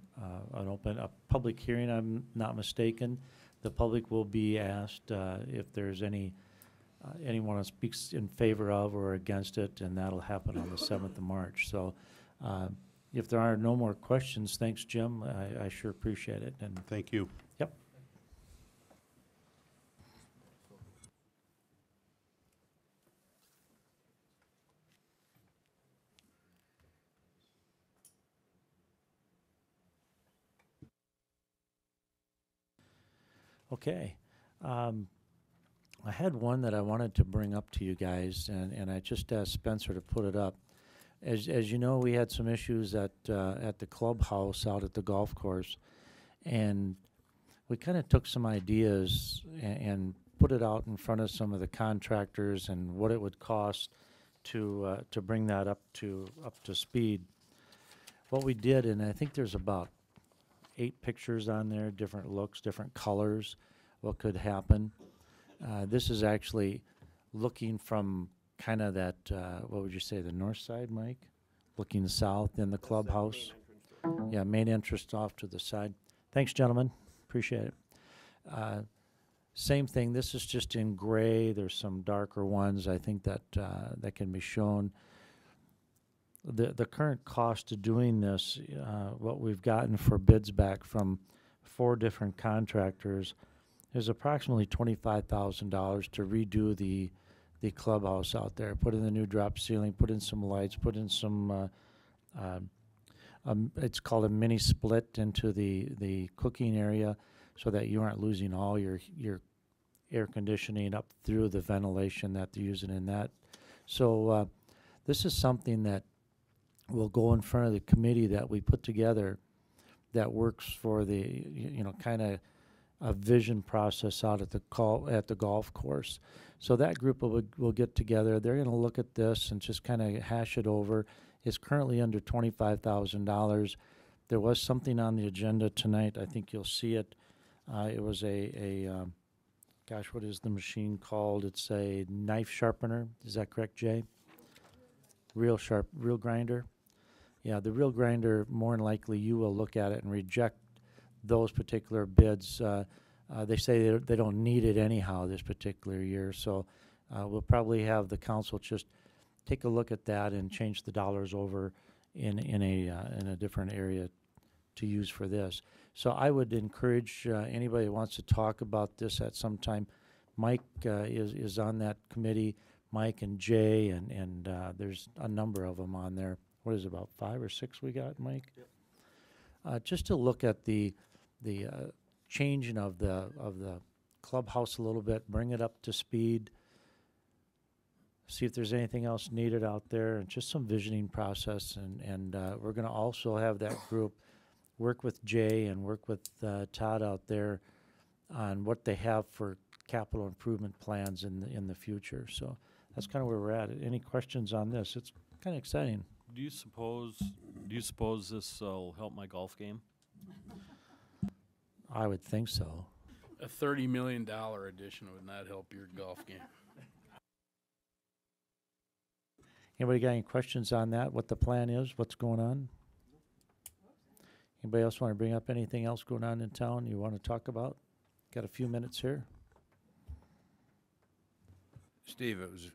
Speaker 3: an open, a public hearing, I'm not mistaken. The public will be asked uh, if there's any, uh, anyone who speaks in favor of or against it, and that'll happen on the 7th of March. So uh, if there are no more questions, thanks, Jim. I I sure appreciate it. And,
Speaker 4: Thank you.
Speaker 3: yep. Okay. Um, I had one that I wanted to bring up to you guys, and, and I just asked Spencer to put it up. As, as you know, we had some issues at, uh, at the clubhouse out at the golf course, and we kind of took some ideas and, and put it out in front of some of the contractors and what it would cost to, uh, to bring that up to, up to speed. What we did, and I think there's about eight pictures on there, different looks, different colors, what could happen. Uh, this is actually looking from kind of that, uh, what would you say, the north side, Mike? Looking south in the clubhouse? Yeah, main entrance off to the side. Thanks, gentlemen, appreciate it. Uh, Same thing, this is just in gray, there's some darker ones, I think that, uh, that can be shown. The, the current cost of doing this, uh, what we've gotten for bids back from four different contractors is approximately twenty-five thousand dollars to redo the, the clubhouse out there. Put in the new drop ceiling, put in some lights, put in some, uh, um, um, it's called a mini split into the, the cooking area so that you aren't losing all your, your air conditioning up through the ventilation that they're using in that. So, uh, this is something that will go in front of the committee that we put together that works for the, you know, kind of a vision process out at the call, at the golf course. So that group will, will get together. They're gonna look at this and just kind of hash it over. It's currently under twenty-five thousand dollars. There was something on the agenda tonight. I think you'll see it. Uh, it was a, a, um, gosh, what is the machine called? It's a knife sharpener. Is that correct, Jay? Real sharp, reel grinder? Yeah, the reel grinder, more than likely, you will look at it and reject those particular bids. Uh, uh, they say they, don't need it anyhow this particular year, so, uh, we'll probably have the council just take a look at that and change the dollars over in, in a, uh, in a different area to use for this. So I would encourage, uh, anybody who wants to talk about this at some time, Mike, uh, is, is on that committee, Mike and Jay, and, and, there's a number of them on there. What is it, about five or six we got, Mike? Uh, just to look at the, the, uh, changing of the, of the clubhouse a little bit, bring it up to speed. See if there's anything else needed out there, and just some visioning process, and, and, uh, we're gonna also have that group work with Jay and work with, uh, Todd out there on what they have for capital improvement plans in the, in the future, so that's kinda where we're at. Any questions on this? It's kinda exciting.
Speaker 12: Do you suppose, do you suppose this uh, will help my golf game?
Speaker 3: I would think so.
Speaker 9: A thirty million dollar addition would not help your golf game.
Speaker 3: Anybody got any questions on that, what the plan is, what's going on? Anybody else want to bring up anything else going on in town you want to talk about? Got a few minutes here.
Speaker 10: Steve, it was.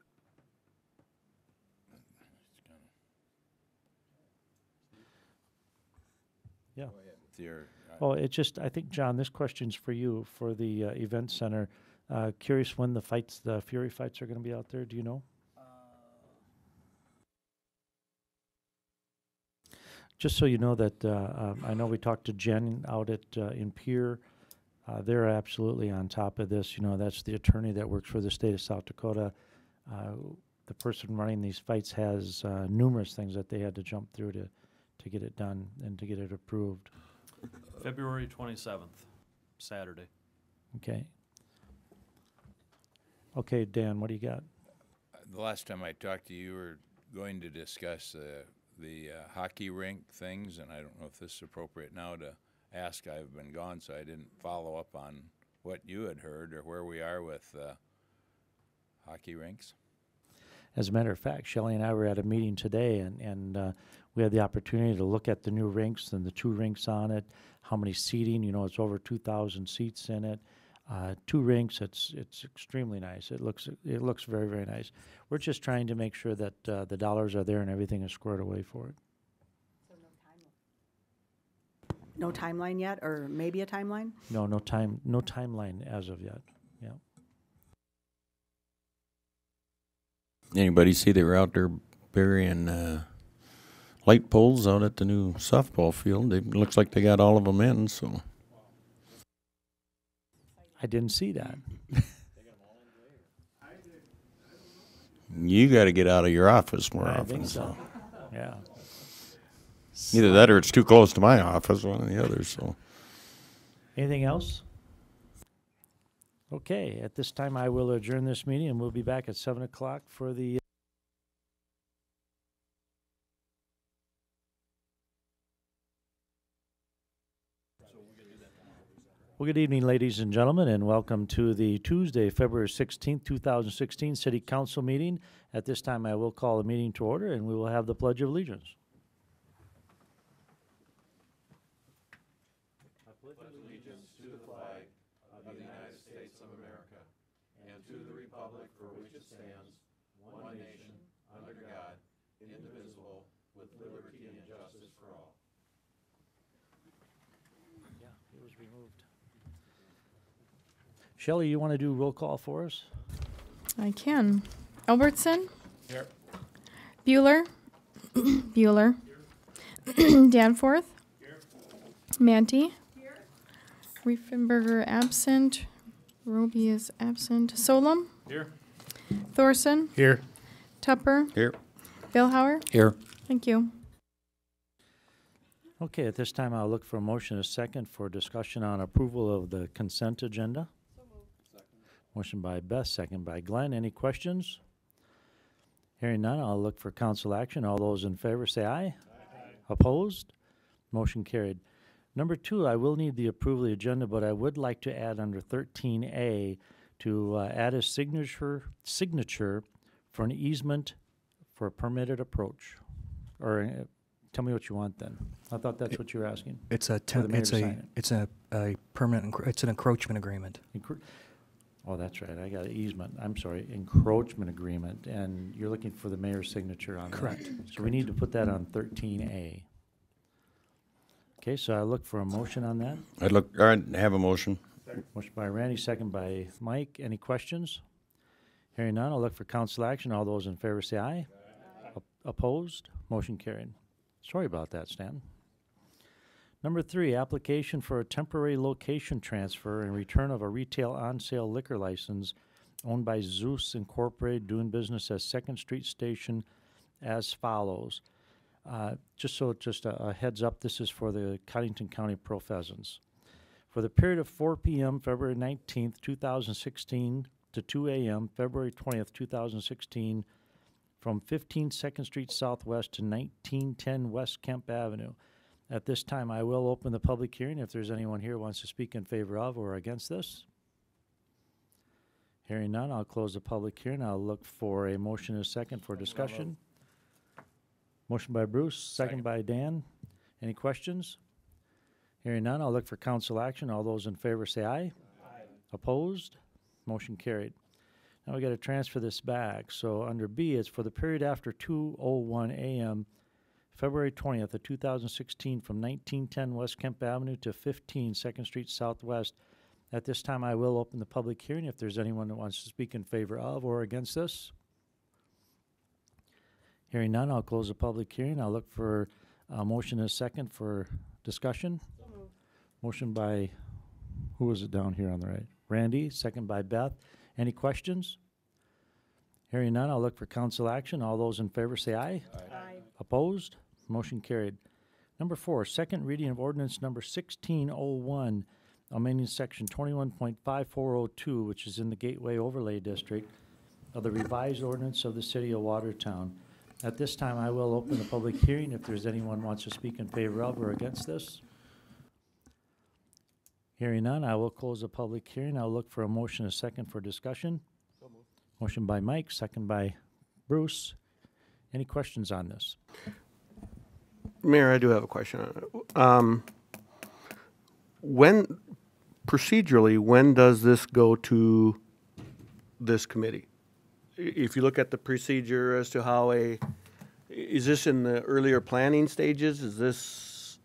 Speaker 3: Yeah.
Speaker 10: Go ahead with your, uh,
Speaker 3: Oh, it just, I think, John, this question's for you, for the uh, event center. Uh, Curious when the fights, the Fury fights are going to be out there, do you know? Just so you know that, uh, um, I know we talked to Jen out at, uh, in Pierre. Uh, They're absolutely on top of this, you know, that's the attorney that works for the state of South Dakota. Uh, The person running these fights has uh, numerous things that they had to jump through to, to get it done and to get it approved.
Speaker 12: February twenty-seventh, Saturday.
Speaker 3: Okay. Okay, Dan, what do you got?
Speaker 10: The last time I talked to you, you were going to discuss uh, the uh, hockey rink things, and I don't know if this is appropriate now to ask. I've been gone, so I didn't follow up on what you had heard or where we are with uh, hockey rinks.
Speaker 3: As a matter of fact, Shelley and I were at a meeting today, and, and uh, we had the opportunity to look at the new rinks and the two rinks on it, how many seating, you know, it's over 2,000 seats in it. Uh, two rinks, it's, it's extremely nice. It looks, it looks very, very nice. We're just trying to make sure that uh, the dollars are there and everything is squared away for it.
Speaker 11: No timeline yet, or maybe a timeline?
Speaker 3: No, no time, no timeline as of yet,
Speaker 7: Anybody see they were out there burying uh, light poles out at the new softball field? It looks like they got all of them in, so.
Speaker 3: I didn't see that.
Speaker 7: You got to get out of your office more
Speaker 3: I
Speaker 7: often.
Speaker 3: think so, yeah.
Speaker 7: Either that or it's too close to my office, one or the other, so.
Speaker 3: Anything else? Okay, at this time, I will adjourn this meeting, and we'll be back at seven o'clock for the uh, Well, good evening, ladies and gentlemen, and welcome to the Tuesday, February sixteenth, two thousand sixteen, City Council meeting. At this time, I will call the meeting to order, and we will have the Pledge of Allegiance. Shelley, you want to do roll call for us?
Speaker 13: I can. Albertson? Here. Bueller? Bueller. Danforth? Here. Manty? Here. Riefenberger absent. Roby is absent. Solom?
Speaker 12: Here.
Speaker 13: Thorson?
Speaker 8: Here. Tupper?
Speaker 7: Here.
Speaker 13: Tupper? Billhauer?
Speaker 7: Here.
Speaker 13: Thank you.
Speaker 3: Okay, at this time, I'll look for a motion, a second, for discussion on approval of the consent agenda. Motion by Beth, second by Glenn. Any questions? Hearing none, I'll look for council action. All those in favor say aye. aye. Opposed? Motion carried. Number two, I will need the approval of the agenda, but I would like to add under thirteen A to uh, add a signature, signature for an easement for a permitted approach. Or, uh, tell me what you want then. I thought that's what you were asking.
Speaker 14: It's a,
Speaker 3: the
Speaker 14: it's a,
Speaker 3: it.
Speaker 14: it's a, a permanent, encro- it's an encroachment agreement.
Speaker 3: Encro- Oh, that's right, I got an easement, I'm sorry, encroachment agreement, and you're looking for the mayor's signature on that.
Speaker 14: Correct,
Speaker 3: So we need to put that on thirteen A. Okay, so I look for a motion on that.
Speaker 7: I'd look, all right, have a motion.
Speaker 3: Motion by Randy, second by Mike. Any questions? Hearing none, I'll look for council action. All those in favor say aye. Op- Opposed? Motion carried. Sorry about that, Stan. Number three, application for a temporary location transfer and return of a retail on-sale liquor license owned by Zeus Incorporated doing business as Second Street Station as follows. Uh, Just so, just a a heads up, this is for the Codington County Pro Pheasants. For the period of four PM, February nineteenth, two thousand sixteen, to two AM, February twentieth, two thousand sixteen, from fifteen Second Street Southwest to nineteen ten West Kemp Avenue. At this time, I will open the public hearing if there's anyone here who wants to speak in favor of or against this. Hearing none, I'll close the public hearing. I'll look for a motion and a second for discussion. Motion by Bruce, second by Dan. Any questions? Hearing none, I'll look for council action. All those in favor say aye. Opposed? Motion carried. Now we gotta transfer this back. So under B, it's for the period after two oh one AM, February twentieth of two thousand sixteen, from nineteen ten West Kemp Avenue to 15 Second Street Southwest. At this time, I will open the public hearing if there's anyone that wants to speak in favor of or against this. Hearing none, I'll close the public hearing. I'll look for a motion and a second for discussion. Motion by, who was it down here on the right? Randy, second by Beth. Any questions? Hearing none, I'll look for council action. All those in favor say aye.
Speaker 11: Aye.
Speaker 3: Opposed? Motion carried. Number four, second reading of ordinance number sixteen oh one, amending section twenty-one point five four oh two, which is in the Gateway Overlay District of the revised ordinance of the city of Watertown. At this time, I will open the public hearing if there's anyone wants to speak in favor of or against this. Hearing none, I will close the public hearing. I'll look for a motion, a second for discussion. Motion by Mike, second by Bruce. Any questions on this?
Speaker 5: Mayor, I do have a question. Um, when, procedurally, when does this go to this committee? If you look at the procedure as to how a, is this in the earlier planning stages? Is this,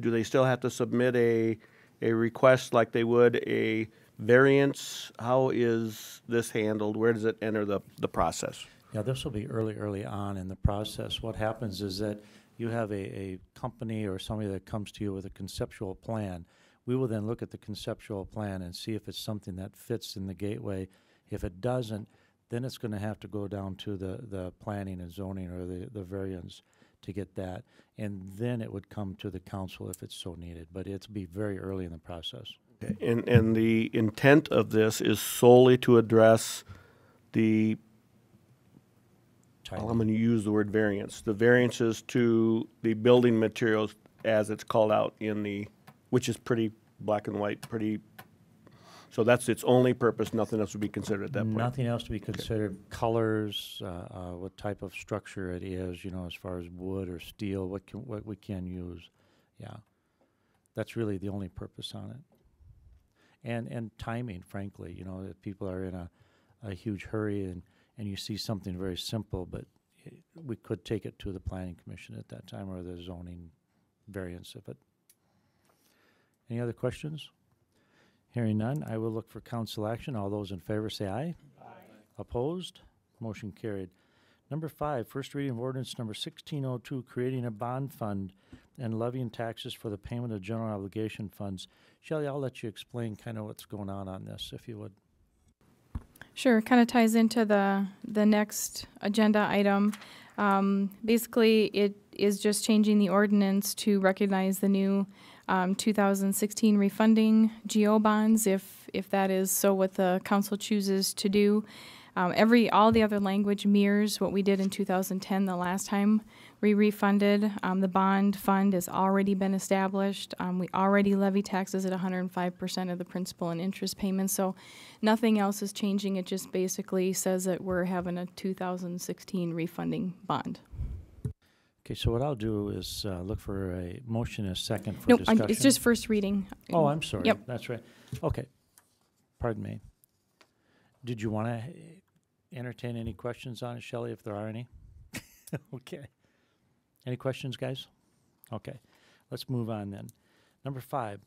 Speaker 5: do they still have to submit a, a request like they would a variance? How is this handled? Where does it enter the, the process?
Speaker 3: Yeah, this will be early, early on in the process. What happens is that you have a, a company or somebody that comes to you with a conceptual plan. We will then look at the conceptual plan and see if it's something that fits in the gateway. If it doesn't, then it's gonna have to go down to the, the planning and zoning or the, the variance to get that. And then it would come to the council if it's so needed, but it's be very early in the process.
Speaker 5: And, and the intent of this is solely to address the, well, I'm gonna use the word variance, the variances to the building materials as it's called out in the, which is pretty black and white, pretty, so that's its only purpose, nothing else would be considered at that point.
Speaker 3: Nothing else to be considered, colors, uh, uh, what type of structure it is, you know, as far as wood or steel, what can, what we can use, yeah. That's really the only purpose on it. And, and timing, frankly, you know, if people are in a, a huge hurry and, and you see something very simple, but i- we could take it to the planning commission at that time or the zoning variance of it. Any other questions? Hearing none, I will look for council action. All those in favor say aye. Aye. Opposed? Motion carried. Number five, first reading of ordinance number sixteen oh two, creating a bond fund and levying taxes for the payment of general obligation funds. Shelley, I'll let you explain kind of what's going on on this, if you would.
Speaker 13: Sure, kind of ties into the, the next agenda item. Um, basically, it is just changing the ordinance to recognize the new um, 2016 refunding GO bonds, if, if that is so what the council chooses to do. Um, every, all the other language mirrors what we did in 2010, the last time we refunded. Um, the bond fund has already been established. Um, we already levy taxes at 105% of the principal and interest payments, so nothing else is changing. It just basically says that we're having a 2016 refunding bond.
Speaker 3: Okay, so what I'll do is uh, look for a motion and a second for discussion.
Speaker 13: I'm- it's just first reading.
Speaker 3: Oh, I'm sorry.
Speaker 13: Yep.
Speaker 3: That's right. Okay. Pardon me. Did you want to entertain any questions on it, Shelley, if there are any? Okay. Any questions, guys? Okay, let's move on then. Number five,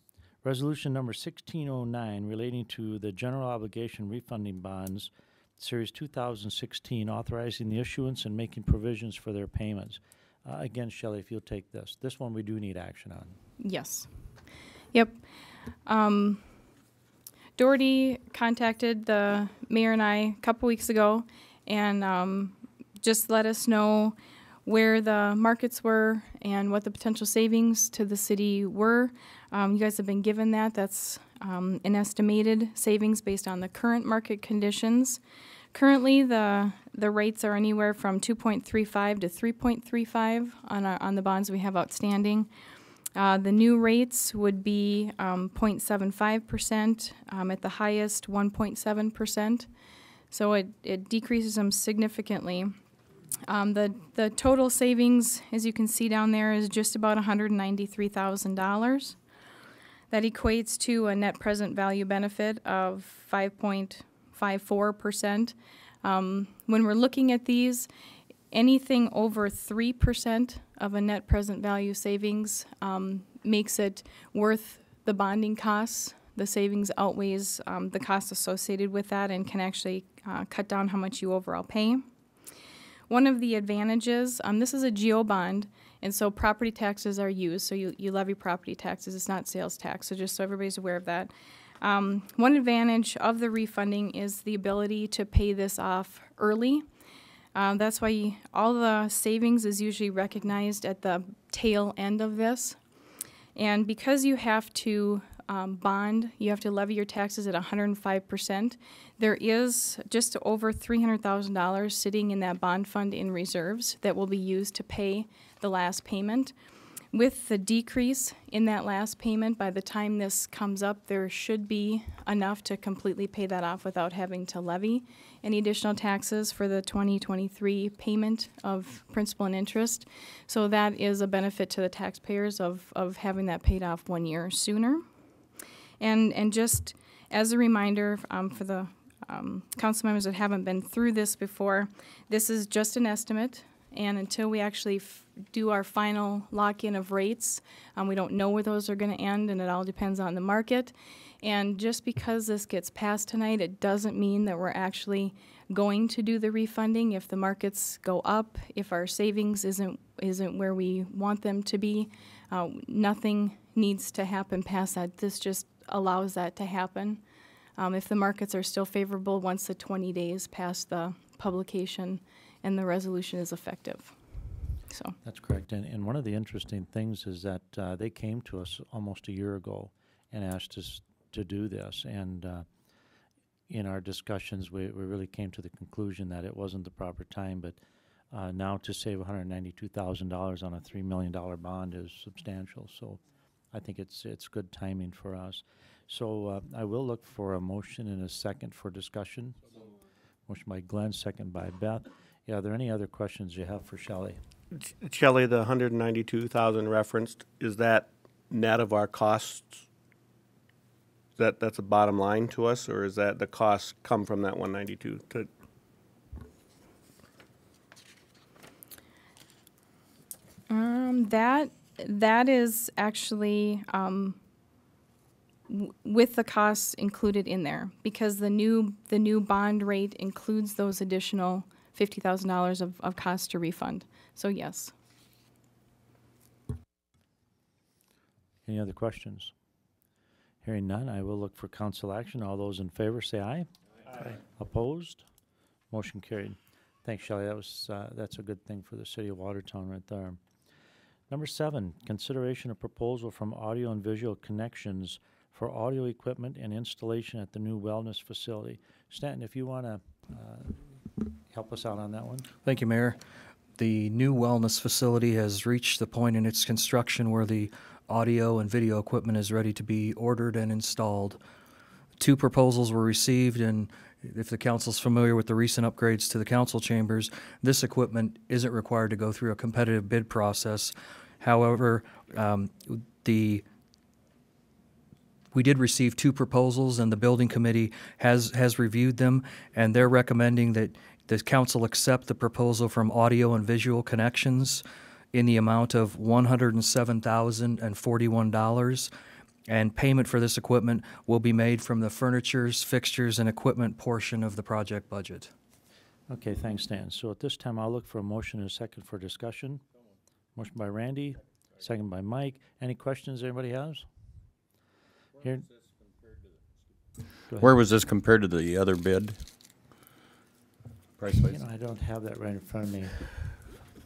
Speaker 3: resolution number sixteen oh nine relating to the general obligation refunding bonds, series two thousand sixteen, authorizing the issuance and making provisions for their payments. Uh, again, Shelley, if you'll take this, this one we do need action on.
Speaker 13: Yes. Yep. Um, Dougherty contacted the mayor and I a couple weeks ago and um, just let us know where the markets were and what the potential savings to the city were. Um, you guys have been given that. That's um, an estimated savings based on the current market conditions. Currently, the the rates are anywhere from 2.35 to 3.35 on our, on the bonds we have outstanding. Uh, the new rates would be um, 0.75%, um, at the highest 1.7%. So it, it decreases them significantly. Um, the, the total savings, as you can see down there, is just about $193,000. That equates to a net present value benefit of 5.54%. Um, when we're looking at these, anything over 3% of a net present value savings um, makes it worth the bonding costs. The savings outweighs um, the cost associated with that and can actually uh, cut down how much you overall pay. One of the advantages, um, this is a GO bond, and so property taxes are used. So you, you levy property taxes, it's not sales tax. So just so everybody's aware of that. Um, one advantage of the refunding is the ability to pay this off early. Um, that's why you- all the savings is usually recognized at the tail end of this. And because you have to um, bond, you have to levy your taxes at 105%. There is just over $300,000 sitting in that bond fund in reserves that will be used to pay the last payment. With the decrease in that last payment, by the time this comes up, there should be enough to completely pay that off without having to levy any additional taxes for the 2023 payment of principal and interest. So that is a benefit to the taxpayers of, of having that paid off one year sooner. And, and just as a reminder um, for the um, council members that haven't been through this before, this is just an estimate. And until we actually do our final lock-in of rates, um, we don't know where those are going to end, and it all depends on the market. And just because this gets passed tonight, it doesn't mean that we're actually going to do the refunding. If the markets go up, if our savings isn't isn't where we want them to be, uh, nothing needs to happen past that. This just allows that to happen. Um, if the markets are still favorable once the 20 days past the publication and the resolution is effective. So,
Speaker 3: That's correct. And, and one of the interesting things is that uh, they came to us almost a year ago and asked us to do this. And uh, in our discussions, we, we really came to the conclusion that it wasn't the proper time. But uh, now to save $192,000 on a $3 million bond is substantial. So I think it's, it's good timing for us. So uh, I will look for a motion and a second for discussion. Motion by Glenn, second by Beth. Yeah, are there any other questions you have for Shelley?
Speaker 5: Shelley, the hundred and ninety-two thousand referenced, is that net of our costs? That, that's a bottom line to us, or is that the costs come from that one ninety-two to,
Speaker 13: Um, that that is actually um, w- with the costs included in there because the new the new bond rate includes those additional fifty thousand dollars of of cost to refund. So yes.
Speaker 3: Any other questions? Hearing none, I will look for council action. All those in favor say aye. Aye. Opposed? Motion carried. Thanks, Shelley. That was, uh, that's a good thing for the city of Watertown right there. Number seven, consideration of proposal from Audio and Visual Connections for audio equipment and installation at the new wellness facility. Stanton, if you want to uh, help us out on that one?
Speaker 14: Thank you, Mayor. The new wellness facility has reached the point in its construction where the audio and video equipment is ready to be ordered and installed. Two proposals were received, and if the council's familiar with the recent upgrades to the council chambers, this equipment isn't required to go through a competitive bid process. However, um, the we did receive two proposals, and the building committee has, has reviewed them, and they're recommending that the council accept the proposal from Audio and Visual Connections in the amount of one hundred and seven thousand and forty-one dollars. And payment for this equipment will be made from the furnitures, fixtures, and equipment portion of the project budget.
Speaker 3: Okay, thanks, Stan. So at this time, I'll look for a motion and a second for discussion. Motion by Randy, second by Mike. Any questions anybody has? Here. Go ahead.
Speaker 7: Where was this compared to the other bid? Price
Speaker 3: You
Speaker 7: wise?
Speaker 3: know, I don't have that right in front of me.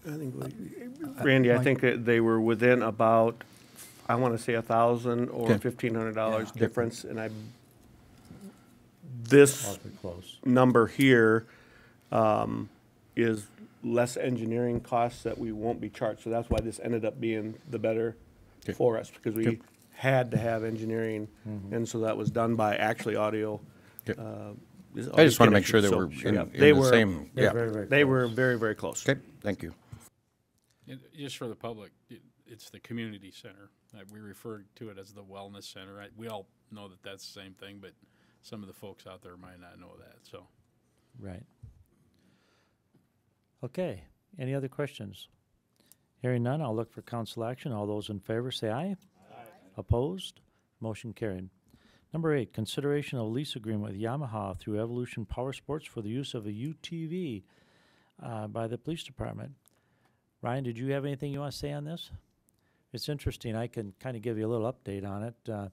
Speaker 5: I think, we- Randy, I think that they were within about, I want to say a thousand or
Speaker 7: Okay.
Speaker 5: fifteen hundred dollars
Speaker 3: Yeah.
Speaker 5: difference, and I, this
Speaker 3: Awfully close.
Speaker 5: number here, um, is less engineering costs that we won't be charged, so that's why this ended up being the better
Speaker 7: Okay.
Speaker 5: for us, because we
Speaker 7: Okay.
Speaker 5: had to have engineering, and so that was done by actually audio.
Speaker 7: Okay.
Speaker 5: uh, is
Speaker 7: I just wanna make sure that
Speaker 5: so,
Speaker 7: we're
Speaker 5: sure,
Speaker 7: in-
Speaker 5: yeah,
Speaker 7: in
Speaker 5: they
Speaker 7: the
Speaker 5: were-
Speaker 7: same-
Speaker 3: They're
Speaker 7: yeah.
Speaker 3: very, very
Speaker 5: They were
Speaker 3: close.
Speaker 5: very, very close.
Speaker 7: Okay, thank you.
Speaker 9: And just for the public, it, it's the community center. Uh, we refer to it as the wellness center. I, we all know that that's the same thing, but some of the folks out there might not know that, so.
Speaker 3: Right. Okay, any other questions? Hearing none, I'll look for council action. All those in favor say aye. Aye. Opposed? Motion carried. Number eight, consideration of lease agreement with Yamaha through Evolution Power Sports for the use of a UTV uh, by the police department. Ryan, did you have anything you want to say on this? It's interesting. I can kind of give you a little update on it. Uh,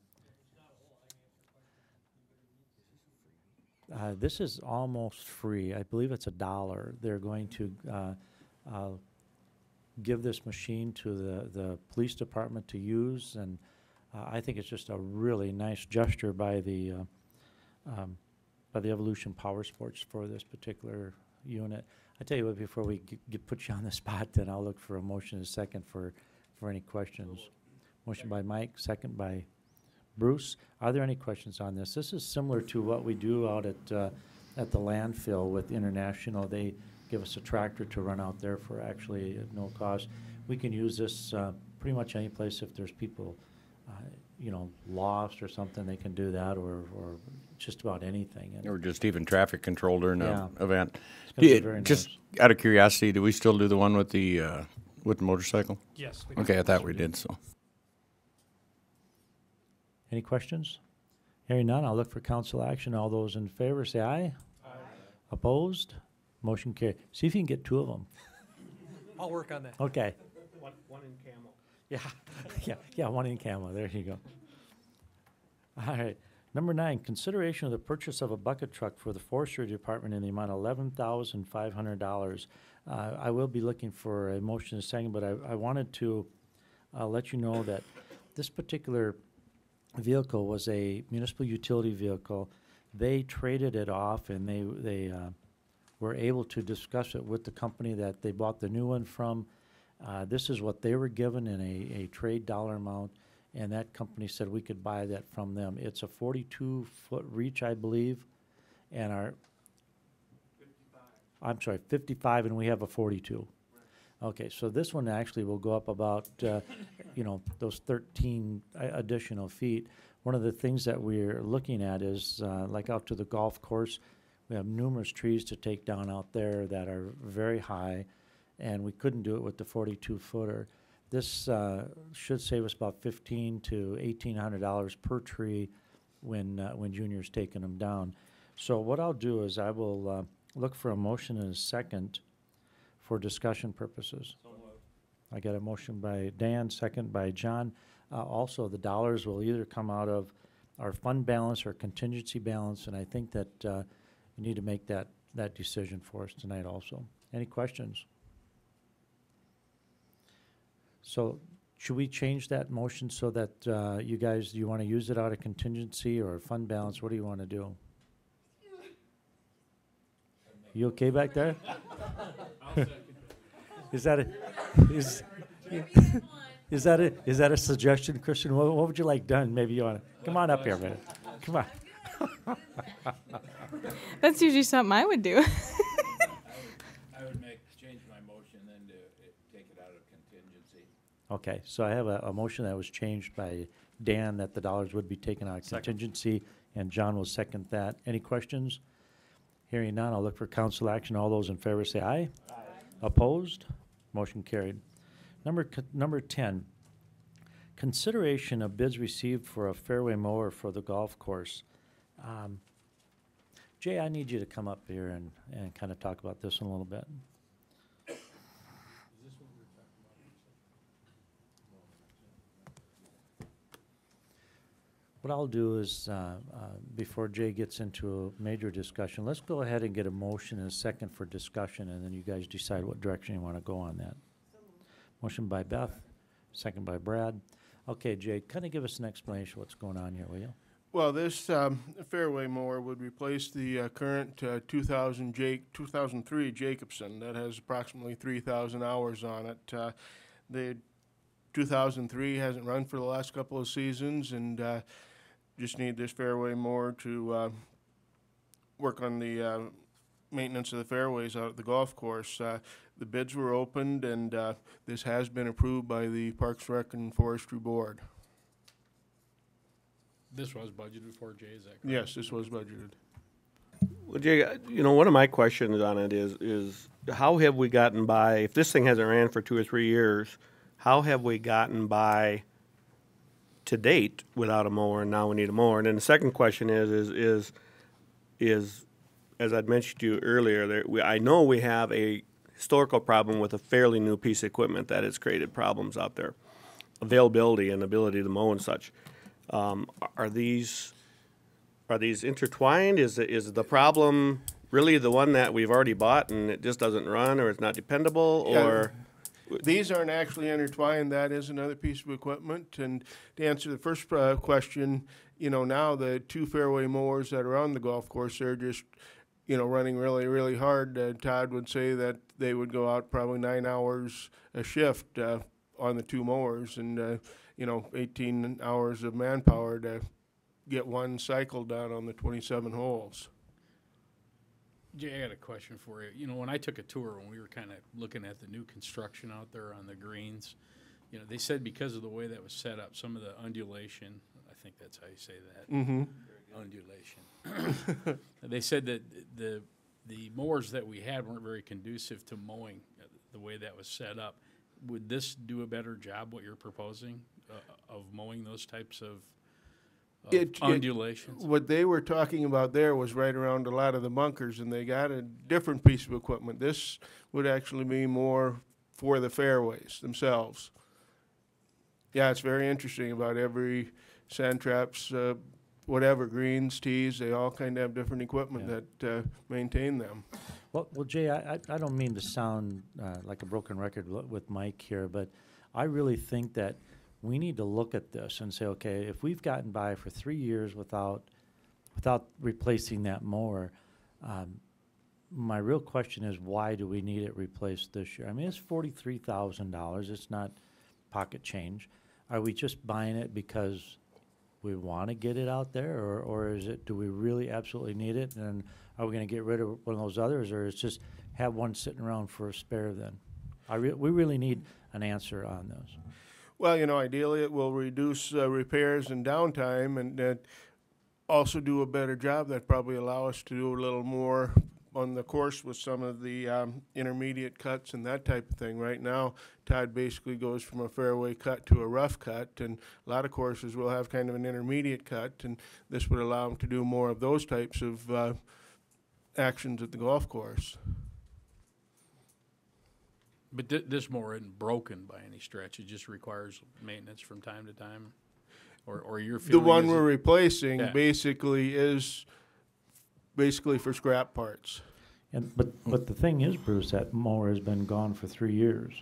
Speaker 3: Uh, this is almost free. I believe it's a dollar. They're going to uh, uh, give this machine to the, the police department to use, and uh, I think it's just a really nice gesture by the uh, um, by the Evolution Power Sports for this particular unit. I tell you what, before we get, put you on the spot, then I'll look for a motion and a second for for any questions. Motion by Mike, second by Bruce, are there any questions on this? This is similar to what we do out at, uh, at the landfill with International. They give us a tractor to run out there for actually at no cost. We can use this, uh, pretty much any place if there's people, uh, you know, lost or something, they can do that, or, or just about anything. And
Speaker 7: Or just even traffic control during
Speaker 3: Yeah.
Speaker 7: an event.
Speaker 3: It's gonna
Speaker 7: you-
Speaker 3: very
Speaker 7: Just
Speaker 3: nice.
Speaker 7: out of curiosity, do we still do the one with the, uh, with the motorcycle?
Speaker 8: Yes. we.
Speaker 7: Okay, I thought we did, so.
Speaker 3: Any questions? Hearing none, I'll look for council action. All those in favor say aye. Aye. Opposed? Motion carried. See if you can get two of them.
Speaker 8: I'll work on that.
Speaker 3: Okay.
Speaker 5: One, one in camo.
Speaker 3: Yeah, yeah, yeah, one in camo, there you go. All right, number nine, consideration of the purchase of a bucket truck for the forestry department in the amount of eleven thousand five hundred dollars. Uh, I will be looking for a motion in a second, but I, I wanted to, uh, let you know that this particular vehicle was a municipal utility vehicle. They traded it off and they, they, uh, were able to discuss it with the company that they bought the new one from. Uh, this is what they were given in a, a trade dollar amount, and that company said we could buy that from them. It's a forty-two foot reach, I believe, and our. I'm sorry, fifty-five, and we have a forty-two. Okay, so this one actually will go up about, uh, you know, those thirteen additional feet. One of the things that we're looking at is, uh, like out to the golf course, we have numerous trees to take down out there that are very high, and we couldn't do it with the forty-two footer. This, uh, should save us about fifteen to eighteen hundred dollars per tree when, uh, when Junior's taking them down. So what I'll do is I will, uh, look for a motion and a second for discussion purposes. I got a motion by Dan, second by John. Uh, also, the dollars will either come out of our fund balance or contingency balance, and I think that, uh, you need to make that, that decision for us tonight also. Any questions? So should we change that motion so that uh, you guys, do you want to use it out of contingency or fund balance? What do you want to do? You okay back there? Is that a, is, is that a, is that a suggestion, Christian? What, what would you like done? Maybe you want to, come on up here a minute. Come on.
Speaker 13: That's usually something I would do.
Speaker 10: I would make, change my motion then to uh, take it out of contingency.
Speaker 3: Okay, so I have a, a motion that was changed by Dan that the dollars would be taken out of contingency, and John will second that. Any questions? Hearing none, I'll look for council action. All those in favor say aye. Aye. Opposed? Motion carried. Number, number ten, consideration of bids received for a fairway mower for the golf course. Um, Jay, I need you to come up here and, and kind of talk about this in a little bit. What I'll do is, uh, uh, before Jay gets into a major discussion, let's go ahead and get a motion and a second for discussion, and then you guys decide what direction you want to go on that. Motion by Beth, second by Brad. Okay, Jay, kind of give us an explanation of what's going on here, will you?
Speaker 15: Well, this um, fairway mower would replace the uh, current uh, 2000 Jake 2003 Jacobsen that has approximately 3,000 hours on it. Uh, the 2003 hasn't run for the last couple of seasons, and uh, just need this fairway more to uh, work on the uh, maintenance of the fairways out at the golf course. Uh, the bids were opened, and uh, this has been approved by the Parks Rec and Forestry Board.
Speaker 9: This was budgeted for, Jay, is that correct?
Speaker 15: Yes, this was budgeted.
Speaker 5: Well, Jay, uh, you know, one of my questions on it is, is how have we gotten by, if this thing hasn't ran for two or three years, how have we gotten by to date without a mower and now we need a mower? And then the second question is, is, is, is, as I'd mentioned to you earlier, there, we, I know we have a historical problem with a fairly new piece of equipment that has created problems out there. Availability and ability to mow and such. Um, are these, are these intertwined? Is, the- is the problem really the one that we've already bought and it just doesn't run or it's not dependable
Speaker 15: Yeah.
Speaker 5: or?
Speaker 15: These aren't actually intertwined. That is another piece of equipment. And to answer the first uh, question, you know, now the two fairway mowers that are on the golf course, they're just, you know, running really, really hard. Uh, Todd would say that they would go out probably nine hours a shift uh, on the two mowers and, uh, you know, 18 hours of manpower to get one cycle done on the 27 holes.
Speaker 9: Jay, I got a question for you. You know, when I took a tour, when we were kind of looking at the new construction out there on the greens, you know, they said because of the way that was set up, some of the undulation, I think that's how you say that.
Speaker 15: Mhm.
Speaker 9: Undulation. They said that the, the mowers that we had weren't very conducive to mowing, uh, the way that was set up. Would this do a better job, what you're proposing, uh, of mowing those types of of
Speaker 15: It- it-
Speaker 9: undulations?
Speaker 15: What they were talking about there was right around a lot of the bunkers, and they got a different piece of equipment. This would actually be more for the fairways themselves. Yeah, it's very interesting about every sand traps, uh, whatever, greens, tees, they all kind of have different equipment that uh, maintain them.
Speaker 3: Well, well, Jay, I, I- I don't mean to sound uh, like a broken record with Mike here, but I really think that we need to look at this and say, okay, if we've gotten by for three years without, without replacing that mower, um, my real question is, why do we need it replaced this year? I mean, it's forty-three thousand dollars, it's not pocket change. Are we just buying it because we want to get it out there, or, or is it, do we really absolutely need it? And are we gonna get rid of one of those others, or is just have one sitting around for a spare then? I re- we really need an answer on this.
Speaker 15: Well, you know, ideally, it will reduce uh, repairs and downtime and uh, also do a better job. That probably allow us to do a little more on the course with some of the um, intermediate cuts and that type of thing. Right now, Todd basically goes from a fairway cut to a rough cut, and a lot of courses will have kind of an intermediate cut, and this would allow him to do more of those types of uh, actions at the golf course.
Speaker 9: But thi- this mower isn't broken by any stretch, it just requires maintenance from time to time? Or, or your
Speaker 15: The one we're replacing
Speaker 9: Yeah.
Speaker 15: basically is basically for scrap parts.
Speaker 3: And, but, but the thing is, Bruce, that mower has been gone for three years.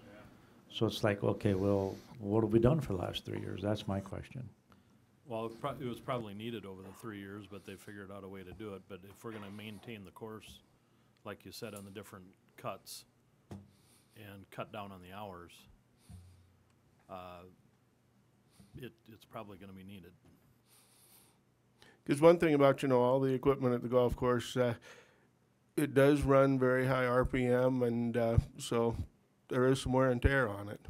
Speaker 3: So it's like, okay, well, what have we done for the last three years? That's my question.
Speaker 12: Well, it prob- it was probably needed over the three years, but they figured out a way to do it. But if we're gonna maintain the course, like you said, on the different cuts and cut down on the hours, uh, it, it's probably gonna be needed.
Speaker 15: Because one thing about, you know, all the equipment at the golf course, uh, it does run very high RPM, and uh, so there is some wear and tear on it.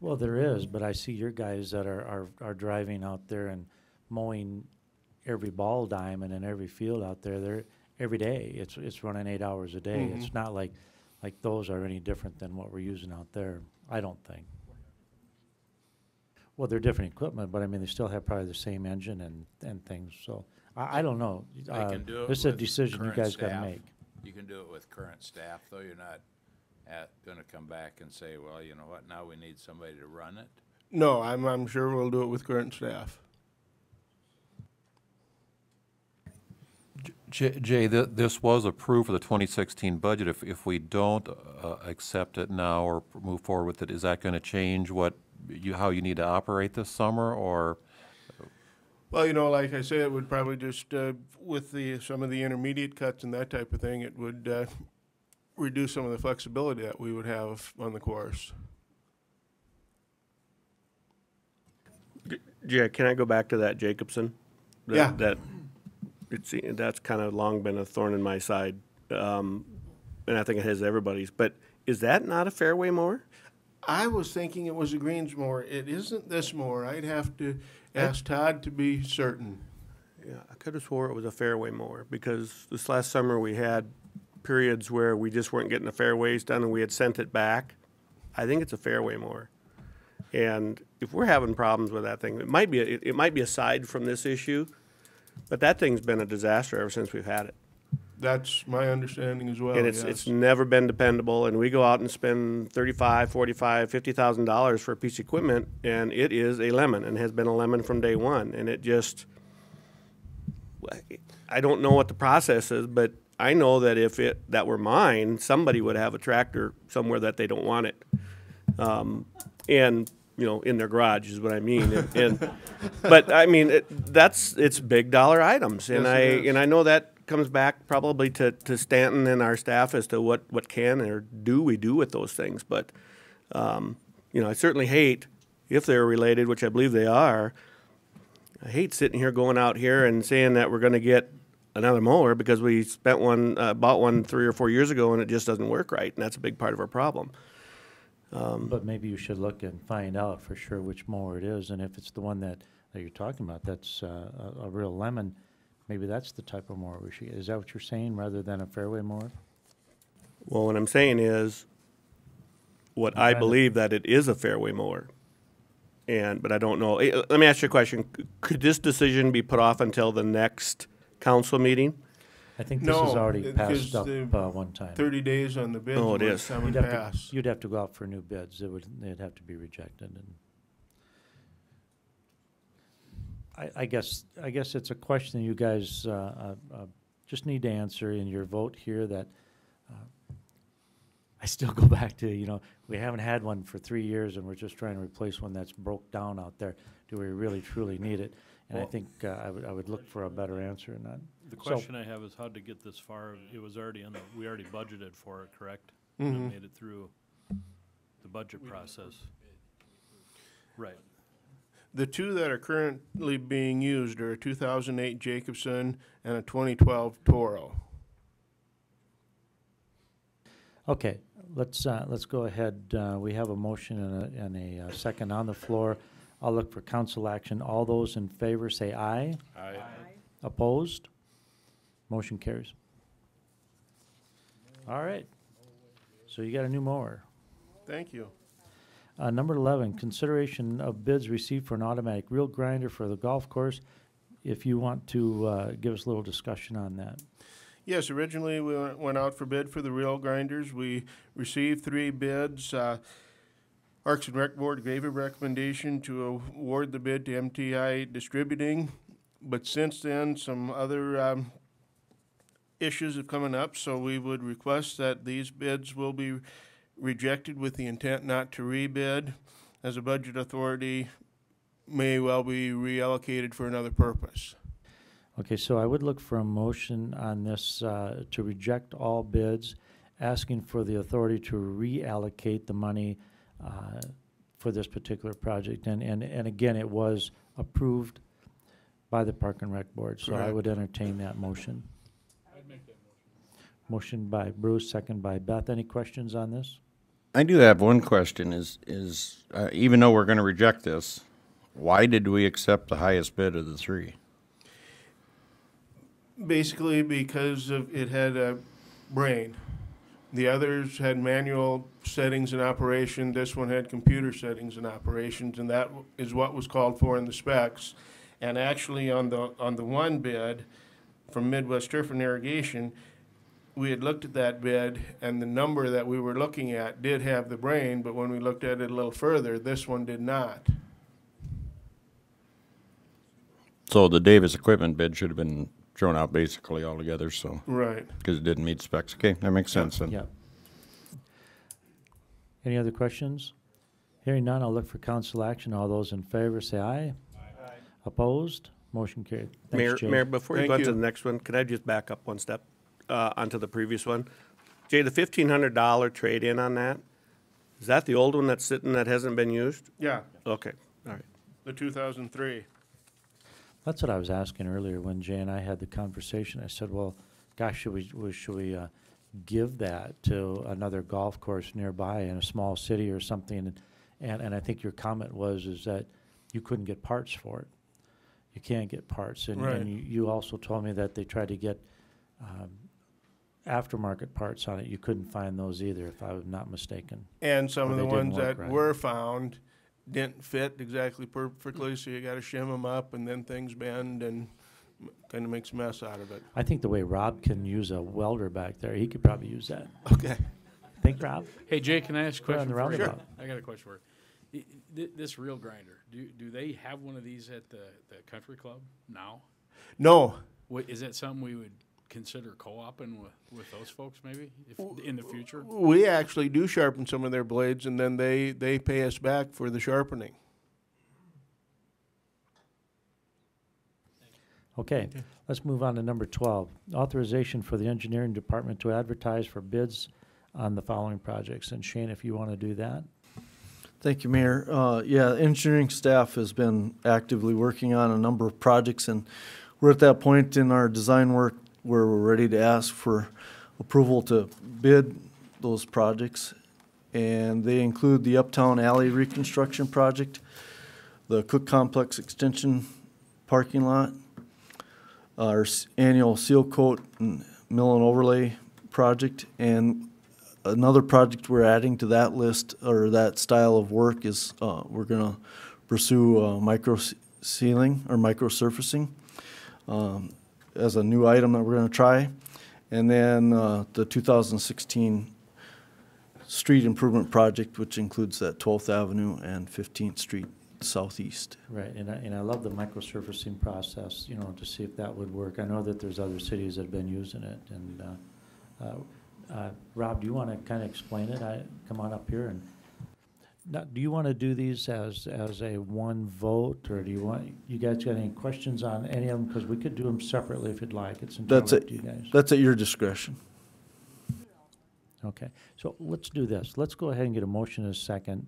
Speaker 3: Well, there is, but I see your guys that are, are, are driving out there and mowing every ball diamond and every field out there. They're every day. It's it's running eight hours a day. It's
Speaker 15: Mhm.
Speaker 3: not like like those are any different than what we're using out there. I don't think. Well, they're different equipment, but I mean they still have probably the same engine and and things. So I, I don't know.
Speaker 10: They
Speaker 3: Uh,
Speaker 10: can do it
Speaker 3: this is a
Speaker 10: with
Speaker 3: decision you
Speaker 10: current
Speaker 3: guys got to
Speaker 10: staff.
Speaker 3: make.
Speaker 10: You can do it with current staff, though, you're not at, gonna come back and say, well, you know what, now we need somebody to run it?
Speaker 15: No, I'm, I'm sure we'll do it with current staff.
Speaker 1: J- Jay, th- this was approved for the 2016 budget. If, if we don't uh, accept it now or move forward with it, is that going to change what you, how you need to operate this summer, or?
Speaker 15: Well, you know, like I said, it would probably just, uh, with the, some of the intermediate cuts and that type of thing, it would, uh, reduce some of the flexibility that we would have on the course.
Speaker 5: Yeah, can I go back to that Jacobsen? That-
Speaker 15: Yeah.
Speaker 5: That, it's, that's kind of long been a thorn in my side, um, and I think it has everybody's, but is that not a fairway mower?
Speaker 15: I was thinking it was a greens mower. It isn't this mower. I'd have to ask Todd to be certain.
Speaker 5: Yeah, I could have swore it was a fairway mower, because this last summer we had periods where we just weren't getting the fairways done and we had sent it back. I think it's a fairway mower. And if we're having problems with that thing, it might be, it, it might be aside from this issue, but that thing's been a disaster ever since we've had it.
Speaker 15: That's my understanding as well,
Speaker 5: And it's,
Speaker 15: yes.
Speaker 5: it's never been dependable, and we go out and spend thirty-five, forty-five, fifty thousand dollars for a piece of equipment, and it is a lemon, and has been a lemon from day one, and it just, I don't know what the process is, but I know that if it, that were mine, somebody would have a tractor somewhere that they don't want it. Um, and, you know, in their garage is what I mean, and, and, but, I mean, it, that's, it's big dollar items, and
Speaker 15: Yes,
Speaker 5: I, and I know that comes back probably to, to Stanton and our staff as to what, what can or do we do with those things, but, um, you know, I certainly hate, if they're related, which I believe they are, I hate sitting here going out here and saying that we're gonna get another mower because we spent one, uh, bought one three or four years ago and it just doesn't work right, and that's a big part of our problem. Um,
Speaker 3: But maybe you should look and find out for sure which mower it is, and if it's the one that, that you're talking about, that's uh, a, a real lemon, maybe that's the type of mower we should, is that what you're saying, rather than a fairway mower?
Speaker 5: Well, what I'm saying is, what I believe that it is a fairway mower. And, but I don't know, Eh, let me ask you a question, C- could this decision be put off until the next council meeting?
Speaker 3: I think this is
Speaker 15: No,
Speaker 3: already
Speaker 15: it-
Speaker 3: passed
Speaker 15: 'cause
Speaker 3: up
Speaker 15: the
Speaker 3: uh, one time.
Speaker 15: Thirty days on the bids
Speaker 5: Oh, it is.
Speaker 15: was
Speaker 5: is.
Speaker 15: coming
Speaker 3: You'd have to,
Speaker 15: past.
Speaker 3: you'd have to go out for new bids, it would, they'd have to be rejected, and I, I guess, I guess it's a question you guys, uh, uh, uh, just need to answer in your vote here that, uh, I still go back to, you know, we haven't had one for three years and we're just trying to replace one that's broke down out there. Do we really truly need it? And I
Speaker 12: Well-
Speaker 3: think, uh, I would, I would look for a better answer in that.
Speaker 12: The
Speaker 3: So-
Speaker 12: question I have is how'd to get this far? It was already in the, we already budgeted for it, correct? And
Speaker 15: Mhm.
Speaker 12: it made it through the budget process. Right.
Speaker 15: The two that are currently being used are a two thousand eight Jacobsen and a twenty twelve Toro.
Speaker 3: Okay, let's, uh, let's go ahead. Uh, we have a motion and a, and a uh, second on the floor. I'll look for council action. All those in favor say aye.
Speaker 10: Aye.
Speaker 3: Opposed? Motion carries. All right. So you got a new mower.
Speaker 15: Thank you.
Speaker 3: Uh, number eleven, consideration of bids received for an automatic reel grinder for the golf course. If you want to, uh, give us a little discussion on that.
Speaker 15: Yes, originally we went- went out for bid for the reel grinders. We received three bids. Uh, Parks and Rec Board gave a recommendation to award the bid to MTI Distributing. But since then, some other, um, issues have coming up, so we would request that these bids will be rejected with the intent not to rebid, as a budget authority, may well be reallocated for another purpose.
Speaker 3: Okay, so I would look for a motion on this uh, to reject all bids, asking for the authority to reallocate the money uh, for this particular project. And, and, and again, it was approved by the Park and Rec Board, so I
Speaker 15: Correct.
Speaker 3: would entertain that motion.
Speaker 9: I'd make that motion.
Speaker 3: Motion by Bruce, second by Beth. Any questions on this?
Speaker 7: I do have one question is, is, uh, even though we're gonna reject this, why did we accept the highest bid of the three?
Speaker 15: Basically, because of, it had a brain. The others had manual settings and operation, this one had computer settings and operations, and that is what was called for in the specs. And actually, on the, on the one bid from Midwest Turf and Irrigation, we had looked at that bid, and the number that we were looking at did have the brain, but when we looked at it a little further, this one did not.
Speaker 7: So the Davis equipment bid should have been thrown out basically altogether, so,
Speaker 15: Right.
Speaker 7: because it didn't meet specs. Okay, that makes sense then.
Speaker 3: Yep. Any other questions? Hearing none, I'll look for council action. All those in favor say aye. Aye. Opposed? Motion carried.
Speaker 5: Mayor,
Speaker 3: Thanks, Jay.
Speaker 5: Mayor, before you
Speaker 15: Thank
Speaker 5: go on to the next one, could I just back up one step, uh, onto the previous one? Jay, the fifteen hundred dollar trade-in on that, is that the old one that's sitting that hasn't been used?
Speaker 15: Yeah,
Speaker 5: Okay, all right.
Speaker 15: the two thousand three.
Speaker 3: That's what I was asking earlier when Jay and I had the conversation. I said, well, gosh, should we, we- should we, uh, give that to another golf course nearby in a small city or something? And, and I think your comment was, is that you couldn't get parts for it. You can't get parts. And,
Speaker 15: Right.
Speaker 3: and you, you also told me that they tried to get, um, aftermarket parts on it. You couldn't find those either, if I'm not mistaken.
Speaker 15: And some
Speaker 3: Or
Speaker 15: of the ones that
Speaker 3: right.
Speaker 15: were found didn't fit exactly perfectly, so you gotta shim them up and then things bend and kinda makes a mess out of it.
Speaker 3: I think the way Rob can use a welder back there, he could probably use that.
Speaker 15: Okay.
Speaker 3: Think, Rob?
Speaker 9: Hey, Jay, can I ask a
Speaker 3: Put it on
Speaker 9: question
Speaker 3: the
Speaker 9: for you?
Speaker 3: roundabout.
Speaker 9: I got a question for you. This reel grinder, do, do they have one of these at the, the country club now?
Speaker 15: No,
Speaker 9: Wha- Is that something we would consider co-oping with, with those folks maybe, if, in the future?
Speaker 15: we actually do sharpen some of their blades and then they, they pay us back for the sharpening.
Speaker 3: Okay, let's move on to number twelve. Authorization for the engineering department to advertise for bids on the following projects. And Shane, if you want to do that?
Speaker 16: Thank you, Mayor. Uh, yeah, engineering staff has been actively working on a number of projects, and we're at that point in our design work where we're ready to ask for approval to bid those projects. And they include the Uptown Alley reconstruction project, the Cook Complex Extension parking lot, our annual seal coat and mill and overlay project, and another project we're adding to that list, or that style of work is, uh, we're gonna pursue, uh, micro sealing or micro surfacing, um, as a new item that we're gonna try. And then, uh, the two thousand sixteen street improvement project, which includes that Twelfth Avenue and Fifteenth Street southeast.
Speaker 3: Right, and I, and I love the microsurfacing process, you know, to see if that would work. I know that there's other cities that have been using it, and, uh, uh, uh, Rob, do you want to kind of explain it? I, come on up here and, now, do you want to do these as, as a one vote, or do you want, you guys got any questions on any of them? Because we could do them separately if you'd like, it's
Speaker 16: That's
Speaker 3: entirely up
Speaker 16: it.
Speaker 3: to you guys.
Speaker 16: That's at your discretion.
Speaker 3: Okay, so let's do this. Let's go ahead and get a motion in a second.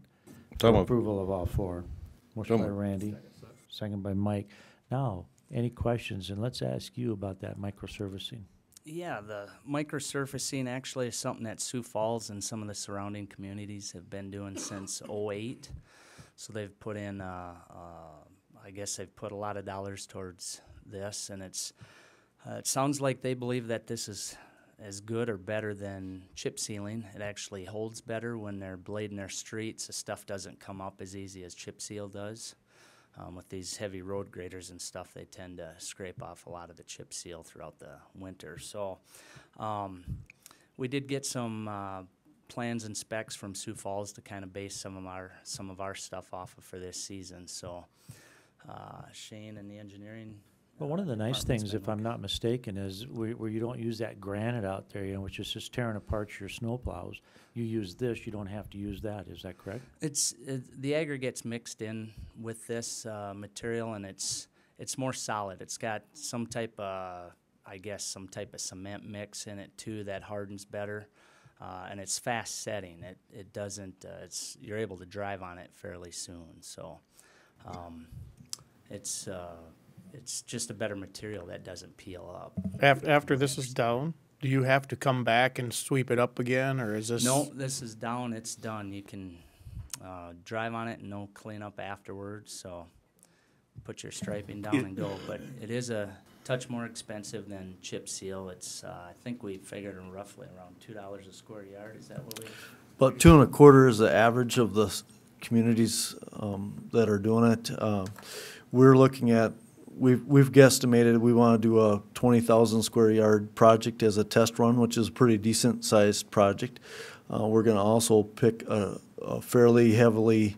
Speaker 7: So
Speaker 3: for
Speaker 7: moved.
Speaker 3: Approval of all four. Motion
Speaker 7: So
Speaker 3: by
Speaker 7: moved.
Speaker 3: Randy, second by Mike. Now, any questions? And let's ask you about that microsurfacing.
Speaker 17: Yeah, the microsurfacing actually is something that Sioux Falls and some of the surrounding communities have been doing since '08. So they've put in, uh, uh, I guess they've put a lot of dollars towards this, and it's, uh, it sounds like they believe that this is as good or better than chip sealing. It actually holds better when they're blading their streets. The stuff doesn't come up as easy as chip seal does. Um, with these heavy road graders and stuff, they tend to scrape off a lot of the chip seal throughout the winter. So, um, we did get some uh, plans and specs from Sioux Falls to kind of base some of our some of our stuff off of for this season. So, uh, Shane and the engineering
Speaker 3: Well, one of the nice things, if I'm not mistaken, is where, where you don't use that granite out there, you know, which is just tearing apart your snowplows. You use this, you don't have to use that, is that correct?
Speaker 17: It's it, the aggregate's mixed in with this uh, material, and it's it's more solid. It's got some type of, I guess, some type of cement mix in it too that hardens better, uh, and it's fast setting. It it doesn't. Uh, it's you're able to drive on it fairly soon. So, um, it's uh, it's just a better material that doesn't peel up.
Speaker 8: After, after this is down, do you have to come back and sweep it up again, or is this?
Speaker 17: No, this is down. It's done. You can uh, drive on it and no cleanup afterwards. So put your striping down and go. But it is a touch more expensive than chip seal. It's uh, I think we figured in roughly around two dollars a square yard. Is that what we?
Speaker 16: About two and a quarter is the average of the communities um, that are doing it. Uh, We're looking at, we've, we've guesstimated, we want to do a twenty thousand square yard project as a test run, which is a pretty decent sized project. Uh, We're gonna also pick a a fairly heavily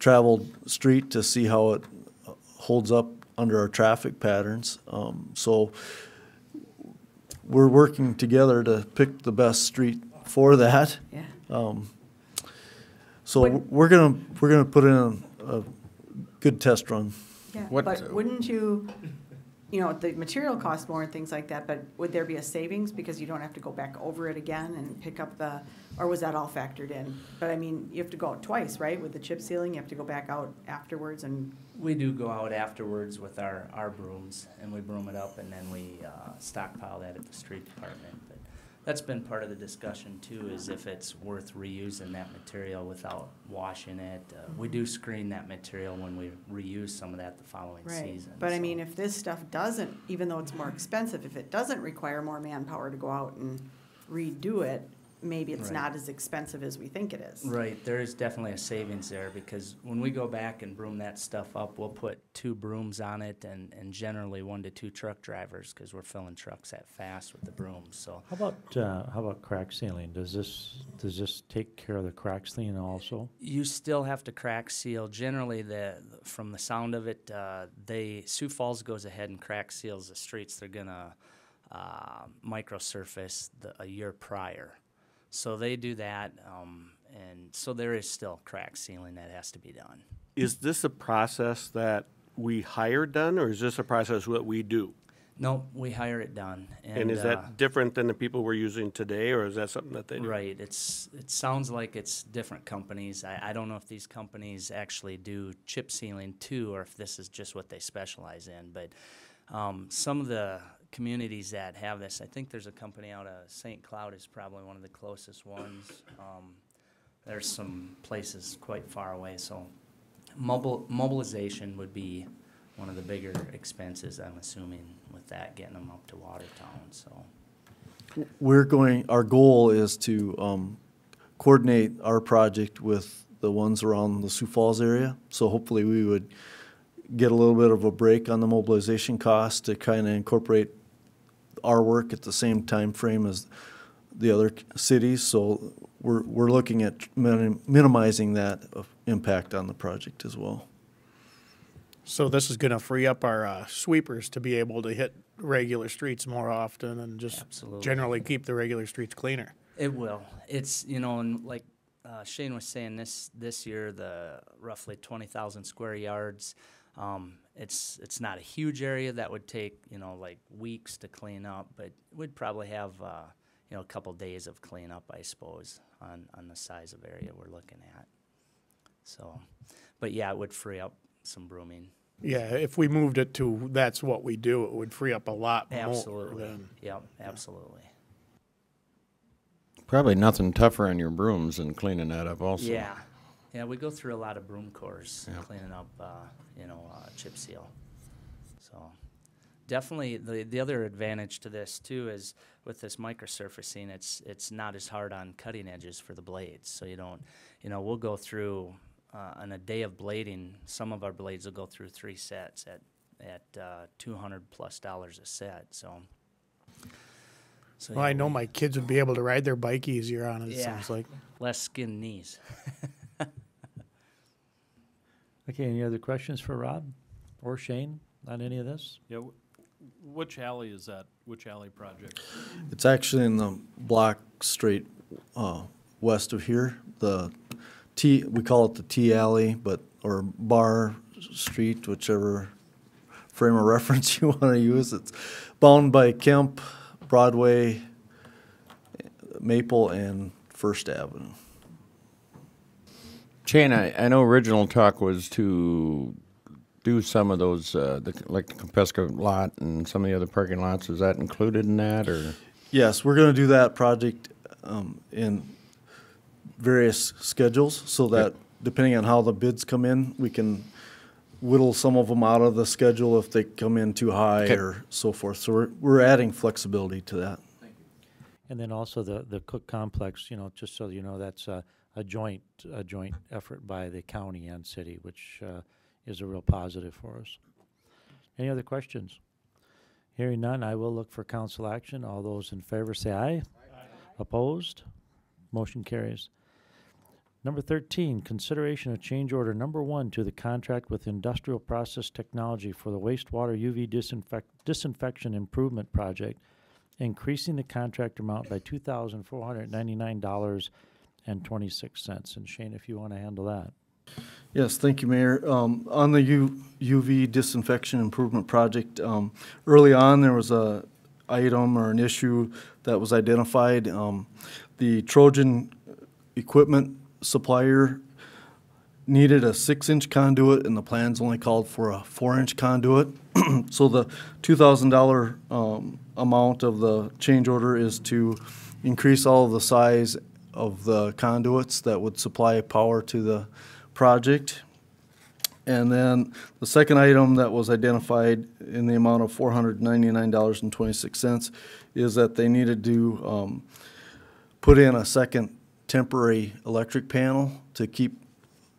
Speaker 16: traveled street to see how it holds up under our traffic patterns. Um, So we're working together to pick the best street for that.
Speaker 11: Yeah.
Speaker 16: Um, So we're gonna, we're gonna put in a good test run.
Speaker 11: Yeah,
Speaker 7: What-
Speaker 11: but wouldn't you, you know, the material costs more and things like that, but would there be a savings because you don't have to go back over it again and pick up the, or was that all factored in? But I mean, you have to go out twice, right? With the chip sealing, you have to go back out afterwards and,
Speaker 17: We do go out afterwards with our, our brooms and we broom it up and then we uh, stockpile that at the street department. But that's been part of the discussion too, is if it's worth reusing that material without washing it. Uh, We do screen that material when we reuse some of that the following
Speaker 11: right?
Speaker 17: season.
Speaker 11: But I mean, if this stuff doesn't, even though it's more expensive, if it doesn't require more manpower to go out and redo it, maybe it's
Speaker 17: Right.
Speaker 11: not as expensive as we think it is.
Speaker 17: Right, there is definitely a savings there because when we go back and broom that stuff up, we'll put two brooms on it and, and generally one to two truck drivers because we're filling trucks that fast with the brooms, so.
Speaker 3: How about, uh, how about crack sealing? Does this, does this take care of the crack sealing also?
Speaker 17: You still have to crack seal. Generally, the from the sound of it, uh, they Sioux Falls goes ahead and crack seals the streets. They're gonna uh, microsurface the, a year prior, so they do that, um, and so there is still crack sealing that has to be done.
Speaker 5: Is this a process that we hire done, or is this a process that we do?
Speaker 17: No, we hire it done, and,
Speaker 5: And is
Speaker 17: uh,
Speaker 5: that different than the people we're using today, or is that something that they do?
Speaker 17: Right. It's it sounds like it's different companies. I, I don't know if these companies actually do chip sealing too, or if this is just what they specialize in. But um, some of the communities that have this, I think there's a company out of St. Cloud is probably one of the closest ones. Um, there's some places quite far away, so mobile mobilization would be one of the bigger expenses. I'm assuming with that getting them up to Watertown. So.
Speaker 16: We're going, our goal is to um, coordinate our project with the ones around the Sioux Falls area. So hopefully we would get a little bit of a break on the mobilization cost to kind of incorporate our work at the same time frame as the other cities. So we're, we're looking at minim- minimizing that uh, impact on the project as well.
Speaker 8: So this is gonna free up our uh, sweepers to be able to hit regular streets more often and just
Speaker 17: Absolutely.
Speaker 8: generally keep the regular streets cleaner.
Speaker 17: It will. It's you know, and like uh, Shane was saying, this this year the roughly twenty thousand square yards. Um, it's it's not a huge area that would take you know like weeks to clean up, but we'd probably have uh, you know a couple days of cleanup, I suppose, on on the size of area we're looking at. So, but yeah, it would free up some brooming.
Speaker 8: Yeah, if we moved it to that's what we do, it would free up a lot more
Speaker 17: Absolutely.
Speaker 8: than.
Speaker 17: Yep. Absolutely.
Speaker 7: Probably nothing tougher on your brooms than cleaning that up also.
Speaker 17: Yeah, yeah, we go through a lot of broom cores
Speaker 7: Yeah.
Speaker 17: cleaning up, uh, you know, uh, chip seal. So definitely the the other advantage to this too is with this microsurfacing, it's it's not as hard on cutting edges for the blades. So you don't, you know, we'll go through uh, on a day of blading. Some of our blades will go through three sets at at uh, two hundred plus dollars a set. So. So
Speaker 8: Well,
Speaker 17: yeah,
Speaker 8: I know
Speaker 17: we-
Speaker 8: my kids would be able to ride their bike easier on it, it
Speaker 17: Yeah.
Speaker 8: sounds like.
Speaker 17: less skin knees.
Speaker 3: Okay, any other questions for Rob or Shane on any of this?
Speaker 12: Yeah, w- Which alley is that? Which alley project?
Speaker 16: It's actually in the block straight, uh, west of here, the T, we call it the T alley, but, or Bar Street, whichever frame of reference you wanna use. It's bound by Kemp, Broadway, Maple, and First Avenue.
Speaker 7: Shane, I, I know original talk was to do some of those, uh, the, like the Kampeska lot and some of the other parking lots. Is that included in that, or?
Speaker 16: Yes, we're gonna do that project, um, in various schedules, so that depending on how the bids come in, we can whittle some of them out of the schedule if they come in too high
Speaker 7: Okay.
Speaker 16: or so forth. So we're, we're adding flexibility to that.
Speaker 3: And then also the, the Cook Complex, you know, just so you know, that's a, a joint a joint effort by the county and city, which uh, is a real positive for us. Any other questions? Hearing none, I will look for council action. All those in favor say aye. aye. Opposed? Motion carries. Number 13, consideration of change order number one to the contract with Industrial Process Technology for the wastewater UV disinfect disinfection improvement project, increasing the contract amount by $2,499 and twenty-six cents. And Shane, if you want to handle that.
Speaker 16: Yes, thank you, Mayor. Um, on the U, UV disinfection improvement project, um, early on, there was a item or an issue that was identified. Um, the Trojan equipment supplier needed a six-inch conduit, and the plans only called for a four-inch conduit. So the two thousand dollar, um, amount of the change order is to increase all of the size of the conduits that would supply power to the project. And then the second item that was identified in the amount of four hundred ninety-nine dollars and twenty-six cents is that they needed to, um, put in a second temporary electric panel to keep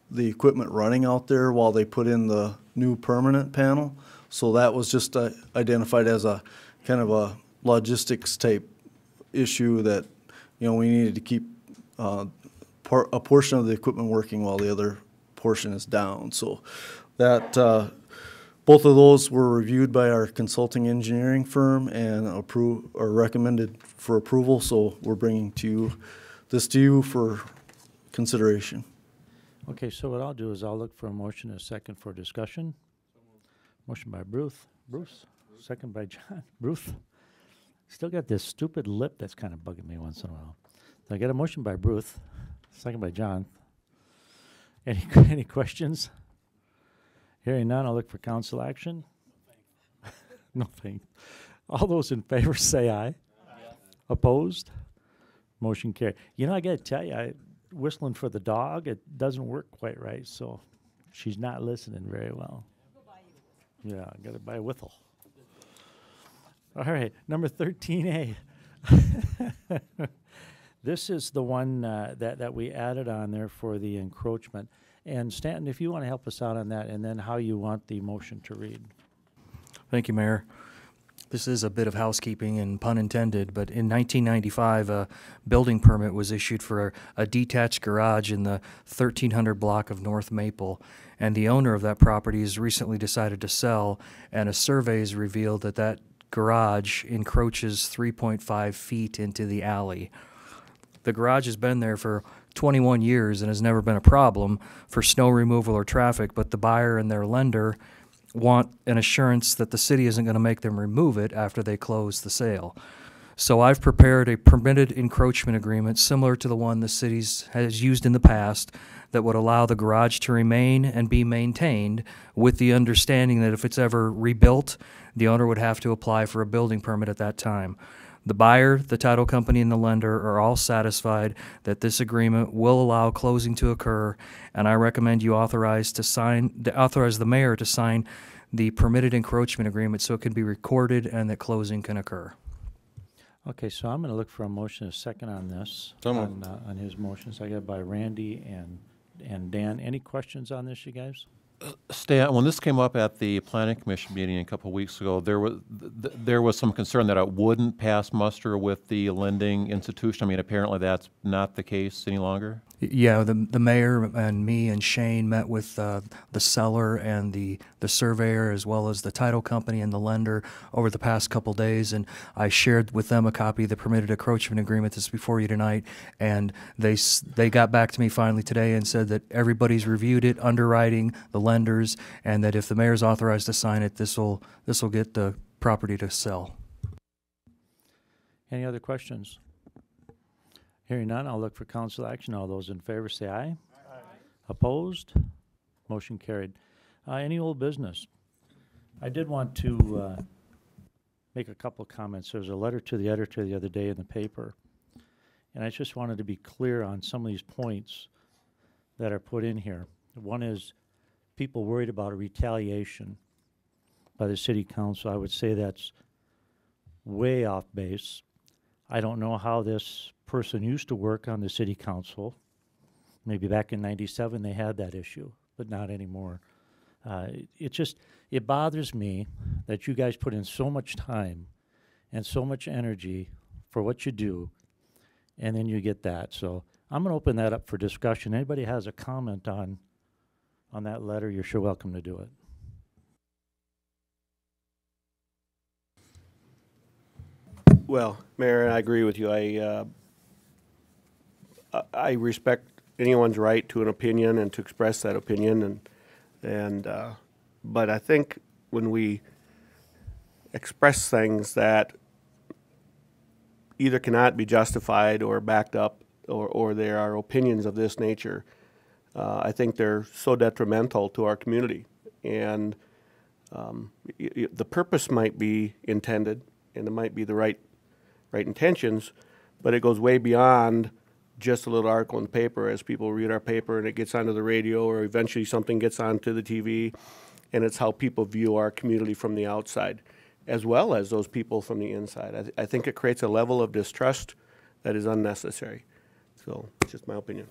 Speaker 16: the equipment running out there while they put in the new permanent panel. So that was just uh, identified as a kind of a logistics type issue that, you know, we needed to keep uh, por- a portion of the equipment working while the other portion is down. So that, uh, both of those were reviewed by our consulting engineering firm and approved, or recommended for approval. So we're bringing to you, this to you for consideration.
Speaker 3: Okay, so what I'll do is I'll look for a motion and a second for discussion. Motion by Bruce, Bruce, second by John, Bruce. Still got this stupid lip that's kind of bugging me once in a while. So I get a motion by Bruce, second by John. Any, any questions? Hearing none, I'll look for council action. No thank. All those in favor say aye. Opposed? Motion carried. You know, I gotta tell you, I, whistling for the dog, it doesn't work quite right, so she's not listening very well. Yeah, I gotta buy a whistle. All right, number thirteen A. This is the one uh, that, that we added on there for the encroachment. And Stanton, if you want to help us out on that, and then how you want the motion to read.
Speaker 14: Thank you, Mayor. This is a bit of housekeeping and pun intended, but in 1995, a building permit was issued for a detached garage in the 1300 block of North Maple, and the owner of that property has recently decided to sell, and a survey has revealed that that garage encroaches 3.5 feet into the alley. The garage has been there for 21 years and has never been a problem for snow removal or traffic, but the buyer and their lender want an assurance that the city isn't going to make them remove it after they close the sale. So I've prepared a permitted encroachment agreement similar to the one the city has used in the past that would allow the garage to remain and be maintained with the understanding that if it's ever rebuilt, the owner would have to apply for a building permit at that time. The buyer, the title company, and the lender are all satisfied that this agreement will allow closing to occur, and I recommend you authorize to sign, the- authorize the mayor to sign the permitted encroachment agreement so it can be recorded and that closing can occur.
Speaker 3: Okay, so I'm gonna look for a motion, a second on this.
Speaker 7: So
Speaker 3: On,
Speaker 7: moved.
Speaker 3: uh, on his motions. I got by Randy and, and Dan. Any questions on this, you guys?
Speaker 1: Stan, when this came up at the planning commission meeting a couple weeks ago, there was, th- there was some concern that it wouldn't pass muster with the lending institution. I mean, apparently that's not the case any longer?
Speaker 14: Yeah, the, the mayor and me and Shane met with uh, the seller and the, the surveyor as well as the title company and the lender over the past couple days, and I shared with them a copy of the permitted encroachment agreement that's before you tonight, and they they got back to me finally today and said that everybody's reviewed it, underwriting, the lenders, and that if the mayor's authorized to sign it, this will this will get the property to sell.
Speaker 3: Any other questions? Hearing none, I'll look for council action. All those in favor say aye. aye. Opposed? Motion carried. Uh, any old business? I did want to, uh, make a couple of comments. There was a letter to the editor the other day in the paper. And I just wanted to be clear on some of these points that are put in here. One is people worried about a retaliation by the city council. I would say that's way off base. I don't know how this person used to work on the city council. Maybe back in ninety-seven, they had that issue, but not anymore. Uh, it- it just, it bothers me that you guys put in so much time and so much energy for what you do, and then you get that. So I'm gonna open that up for discussion. Anybody has a comment on, on that letter, you're sure welcome to do it.
Speaker 5: Well, Mayor, I agree with you. I, uh, I- respect anyone's right to an opinion and to express that opinion and, and, uh, but I think when we express things that either cannot be justified or backed up, or, or there are opinions of this nature, uh, I think they're so detrimental to our community. And, um, the purpose might be intended, and it might be the right, right intentions, but it goes way beyond just a little article in the paper as people read our paper and it gets onto the radio or eventually something gets onto the TV, and it's how people view our community from the outside, as well as those people from the inside. I, th- I think it creates a level of distrust that is unnecessary. So, just my opinion.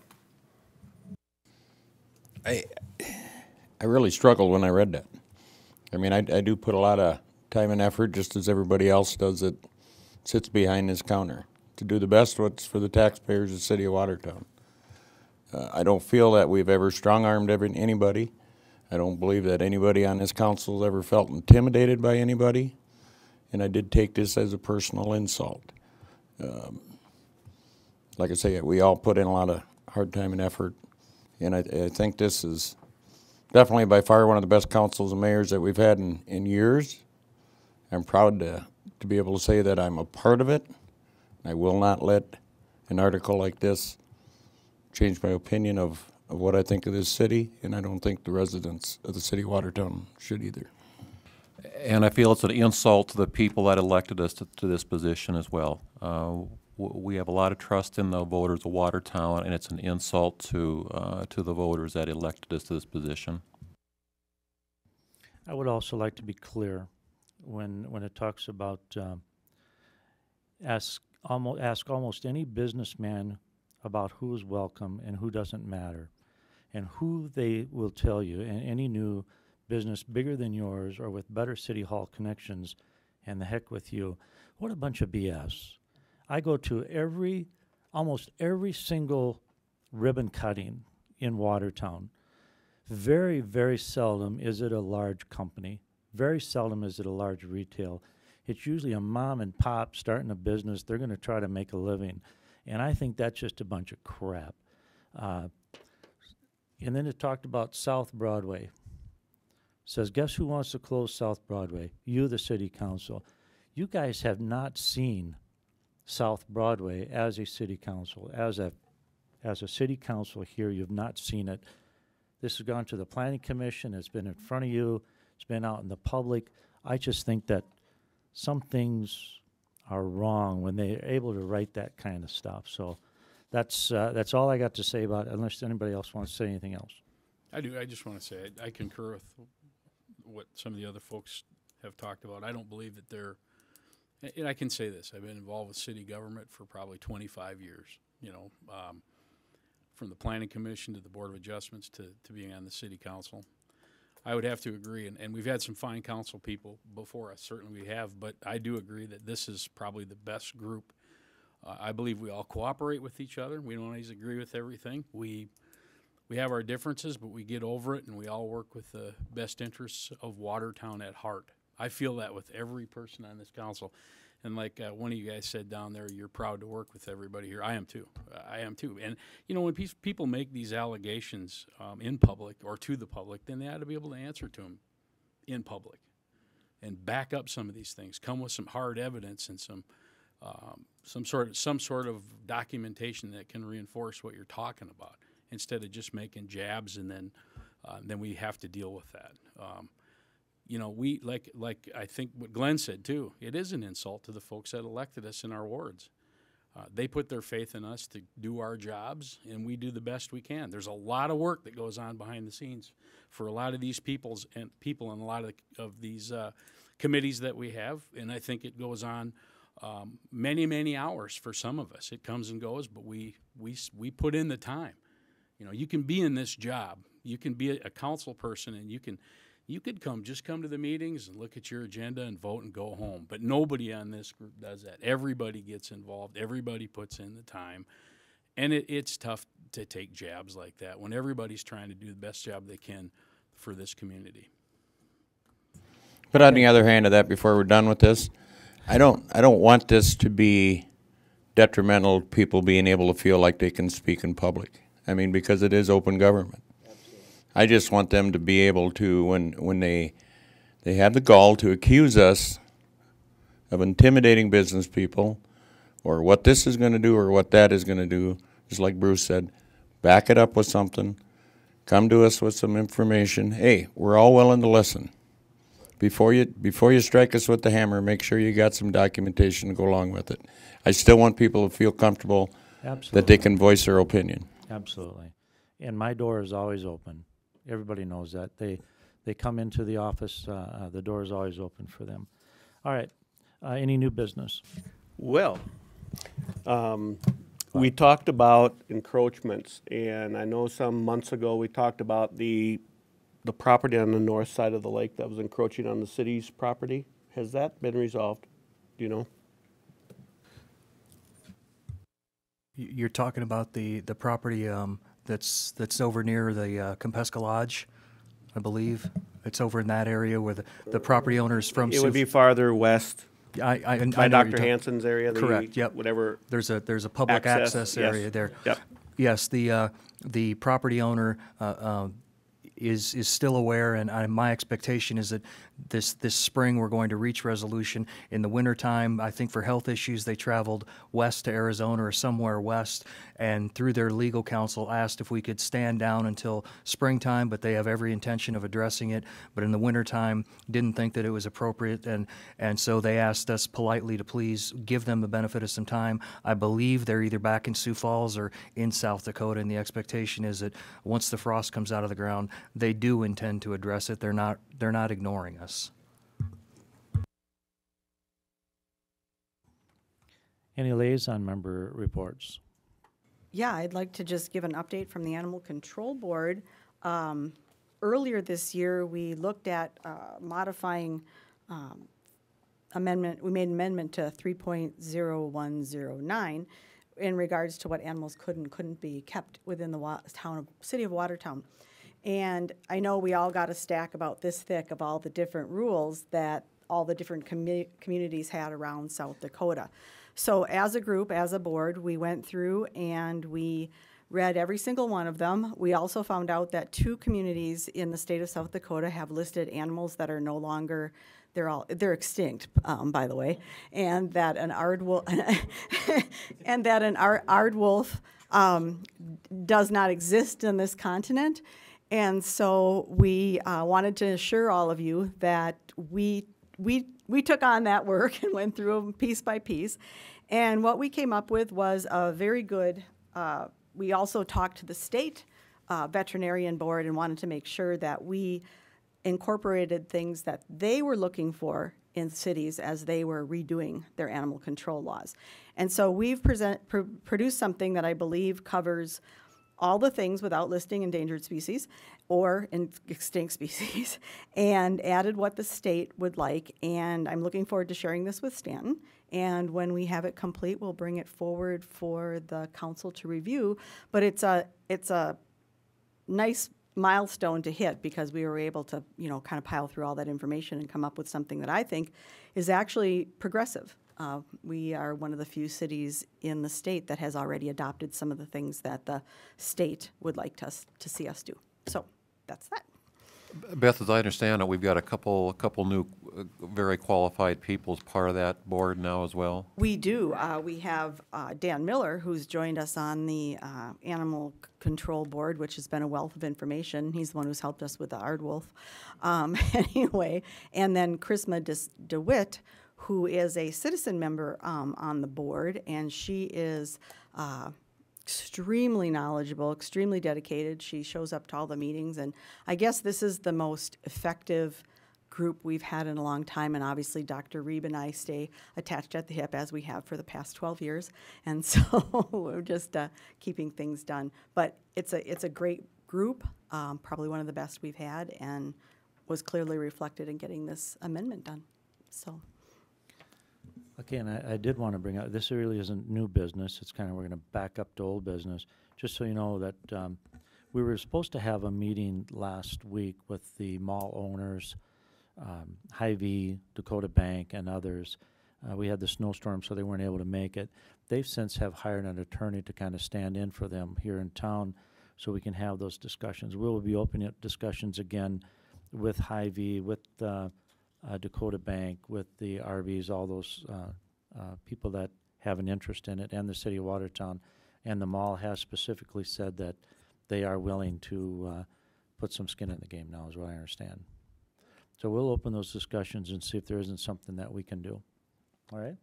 Speaker 7: I, I really struggled when I read that. I mean, I, I do put a lot of time and effort, just as everybody else does that sits behind this counter, to do the best what's for the taxpayers of the city of Watertown. Uh, I don't feel that we've ever strong-armed every, anybody. I don't believe that anybody on this council has ever felt intimidated by anybody. And I did take this as a personal insult. Um, like I say, we all put in a lot of hard time and effort. And I, I think this is definitely by far one of the best councils and mayors that we've had in, in years. I'm proud to, to be able to say that I'm a part of it. I will not let an article like this change my opinion of, of what I think of this city, and I don't think the residents of the city of Watertown should either.
Speaker 1: And I feel it's an insult to the people that elected us to, to this position as well. Uh, we have a lot of trust in the voters of Watertown, and it's an insult to, uh, to the voters that elected us to this position.
Speaker 3: I would also like to be clear when, when it talks about, um, ask almost, ask almost any businessman about who is welcome and who doesn't matter. And who they will tell you, and any new business bigger than yours or with better city hall connections, and the heck with you. What a bunch of BS. I go to every, almost every single ribbon cutting in Watertown. Very, very seldom is it a large company. Very seldom is it a large retail. It's usually a mom and pop starting a business. They're going to try to make a living. And I think that's just a bunch of crap. Uh, and then it talked about South Broadway. Says, guess who wants to close South Broadway? You, the city council. You guys have not seen South Broadway as a city council, as a, as a city council here. You've not seen it. This has gone to the planning commission. It's been in front of you. It's been out in the public. I just think that some things are wrong when they're able to write that kind of stuff. So that's, uh, that's all I got to say about it, unless anybody else wants to say anything else.
Speaker 9: I do, I just want to say, I I concur with what some of the other folks have talked about. I don't believe that they're, and I can say this, I've been involved with city government for probably twenty-five years, you know, um, from the planning commission to the board of adjustments to, to being on the city council. I would have to agree, and, and we've had some fine council people before us, certainly we have, but I do agree that this is probably the best group. Uh, I believe we all cooperate with each other. We don't always agree with everything. We we have our differences, but we get over it, and we all work with the best interests of Watertown at heart. I feel that with every person on this council, and like uh, one of you guys said down there, you're proud to work with everybody here. I am too. I am too. And you know, when pe- people make these allegations um, in public or to the public, then they ought to be able to answer to them in public and back up some of these things. Come with some hard evidence and some um, some sort of some sort of documentation that can reinforce what you're talking about instead of just making jabs and then uh, then we have to deal with that. Um, you know, we like like I think what Glenn said too. It is an insult to the folks that elected us in our wards. Uh, they put their faith in us to do our jobs, and we do the best we can. There's a lot of work that goes on behind the scenes for a lot of these people's and people and a lot of, of these uh, committees that we have, and I think it goes on um, many many hours for some of us. It comes and goes, but we we we put in the time. You know, you can be in this job. You can be a, a council person, and you can you could come just come to the meetings and look at your agenda and vote and go home. But nobody on this group does that. Everybody gets involved. Everybody puts in the time. And it, it's tough to take jabs like that when everybody's trying to do the best job they can for this community.
Speaker 7: But on the other hand of that, before we're done with this, I don't, I don't want this to be detrimental to people being able to feel like they can speak in public. I mean, because it is open government. I just want them to be able to, when, when they, they have the gall to accuse us of intimidating business people, or what this is gonna do, or what that is gonna do, just like Bruce said, back it up with something, come to us with some information. Hey, we're all willing to listen. Before you, before you strike us with the hammer, make sure you got some documentation to go along with it. I still want people to feel comfortable that they can voice their opinion.
Speaker 3: Absolutely. And my door is always open. Everybody knows that. They, they come into the office, uh, uh, the door is always open for them. All right, uh, any new business?
Speaker 5: Well, um, we talked about encroachments, and I know some months ago, we talked about the, the property on the north side of the lake that was encroaching on the city's property. Has that been resolved? Do you know?
Speaker 14: You're talking about the, the property um, that's, that's over near the uh, Kampeska Lodge, I believe. It's over in that area where the, the property owner is from.
Speaker 5: It would
Speaker 14: Sioux-
Speaker 5: be farther west.
Speaker 14: I, I, I know
Speaker 5: By
Speaker 14: what you're
Speaker 5: Dr.
Speaker 14: talking-
Speaker 5: Hanson's area, the
Speaker 14: Correct, yep.
Speaker 5: whatever
Speaker 14: There's a, there's a public
Speaker 5: access,
Speaker 14: access
Speaker 5: yes,
Speaker 14: area there.
Speaker 5: yep.
Speaker 14: Yes, the, uh, the property owner, uh, uh, is, is still aware, and I, my expectation is that this, this spring, we're going to reach resolution. In the wintertime, I think for health issues, they traveled west to Arizona or somewhere west, and through their legal counsel, asked if we could stand down until springtime, but they have every intention of addressing it. But in the wintertime, didn't think that it was appropriate, and, and so they asked us politely to please give them the benefit of some time. I believe they're either back in Sioux Falls or in South Dakota, and the expectation is that once the frost comes out of the ground, they do intend to address it. They're not, they're not ignoring us.
Speaker 3: Any liaison member reports?
Speaker 11: Yeah, I'd like to just give an update from the Animal Control Board. Um, Earlier this year, we looked at uh, modifying um, amendment, we made an amendment to 3.0109 in regards to what animals could and couldn't be kept within the wa- town of, city of Watertown. And I know we all got a stack about this thick of all the different rules that all the different commu- communities had around South Dakota. So as a group, as a board, we went through and we read every single one of them. We also found out that two communities in the state of South Dakota have listed animals that are no longer, they're all, they're extinct, um, by the way, and that an aardwolf, and that an ar- aardwolf um, does not exist in this continent. And so we uh, wanted to assure all of you that we we we took on that work and went through them piece by piece. And what we came up with was a very good. Uh, we also talked to the state uh, veterinarian board and wanted to make sure that we incorporated things that they were looking for in cities as they were redoing their animal control laws. And so we've present, pr- produced something that I believe covers all the things without listing endangered species or in extinct species and added what the state would like. And I'm looking forward to sharing this with Stanton. And when we have it complete, we'll bring it forward for the council to review. But it's a, it's a nice milestone to hit because we were able to, you know, kind of pile through all that information and come up with something that I think is actually progressive. Uh, we are one of the few cities in the state that has already adopted some of the things that the state would like to, us, to see us do. So that's that.
Speaker 1: Beth, as I understand it, we've got a couple, a couple new, uh, very qualified people as part of that board now as well.
Speaker 11: We do. Uh, we have uh, Dan Miller, who's joined us on the uh, Animal Control Board, which has been a wealth of information. He's the one who's helped us with the Aardwolf. Um, anyway, and then Chrisma Des- DeWitt, who is a citizen member um, on the board, and she is uh, extremely knowledgeable, extremely dedicated. She shows up to all the meetings, and I guess this is the most effective group we've had in a long time. And obviously, Dr. Reeb and I stay attached at the hip as we have for the past 12 years, and so we're just uh, keeping things done. But it's a it's a great group, um, probably one of the best we've had, and was clearly reflected in getting this amendment done. So.
Speaker 3: Okay, and I, I did want to bring up, this really isn't new business, it's kind of, we're going to back up to old business, just so you know that um, we were supposed to have a meeting last week with the mall owners, um, Hy-Vee, Dakota Bank, and others. Uh, We had the snowstorm, so they weren't able to make it. They've since have hired an attorney to kind of stand in for them here in town, so we can have those discussions. We will be opening up discussions again with Hy-Vee, with uh, uh, Dakota Bank, with the RVs, all those uh, uh, people that have an interest in it, and the city of Watertown. And the mall has specifically said that they are willing to uh, put some skin in the game now, is what I understand. So we'll open those discussions and see if there isn't something that we can do. All right?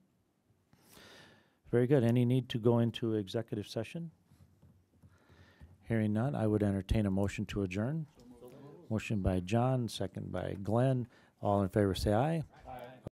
Speaker 3: Very good. Any need to go into executive session? Hearing none, I would entertain a motion to adjourn. Motion by John, second by Glenn. All in favor, say aye.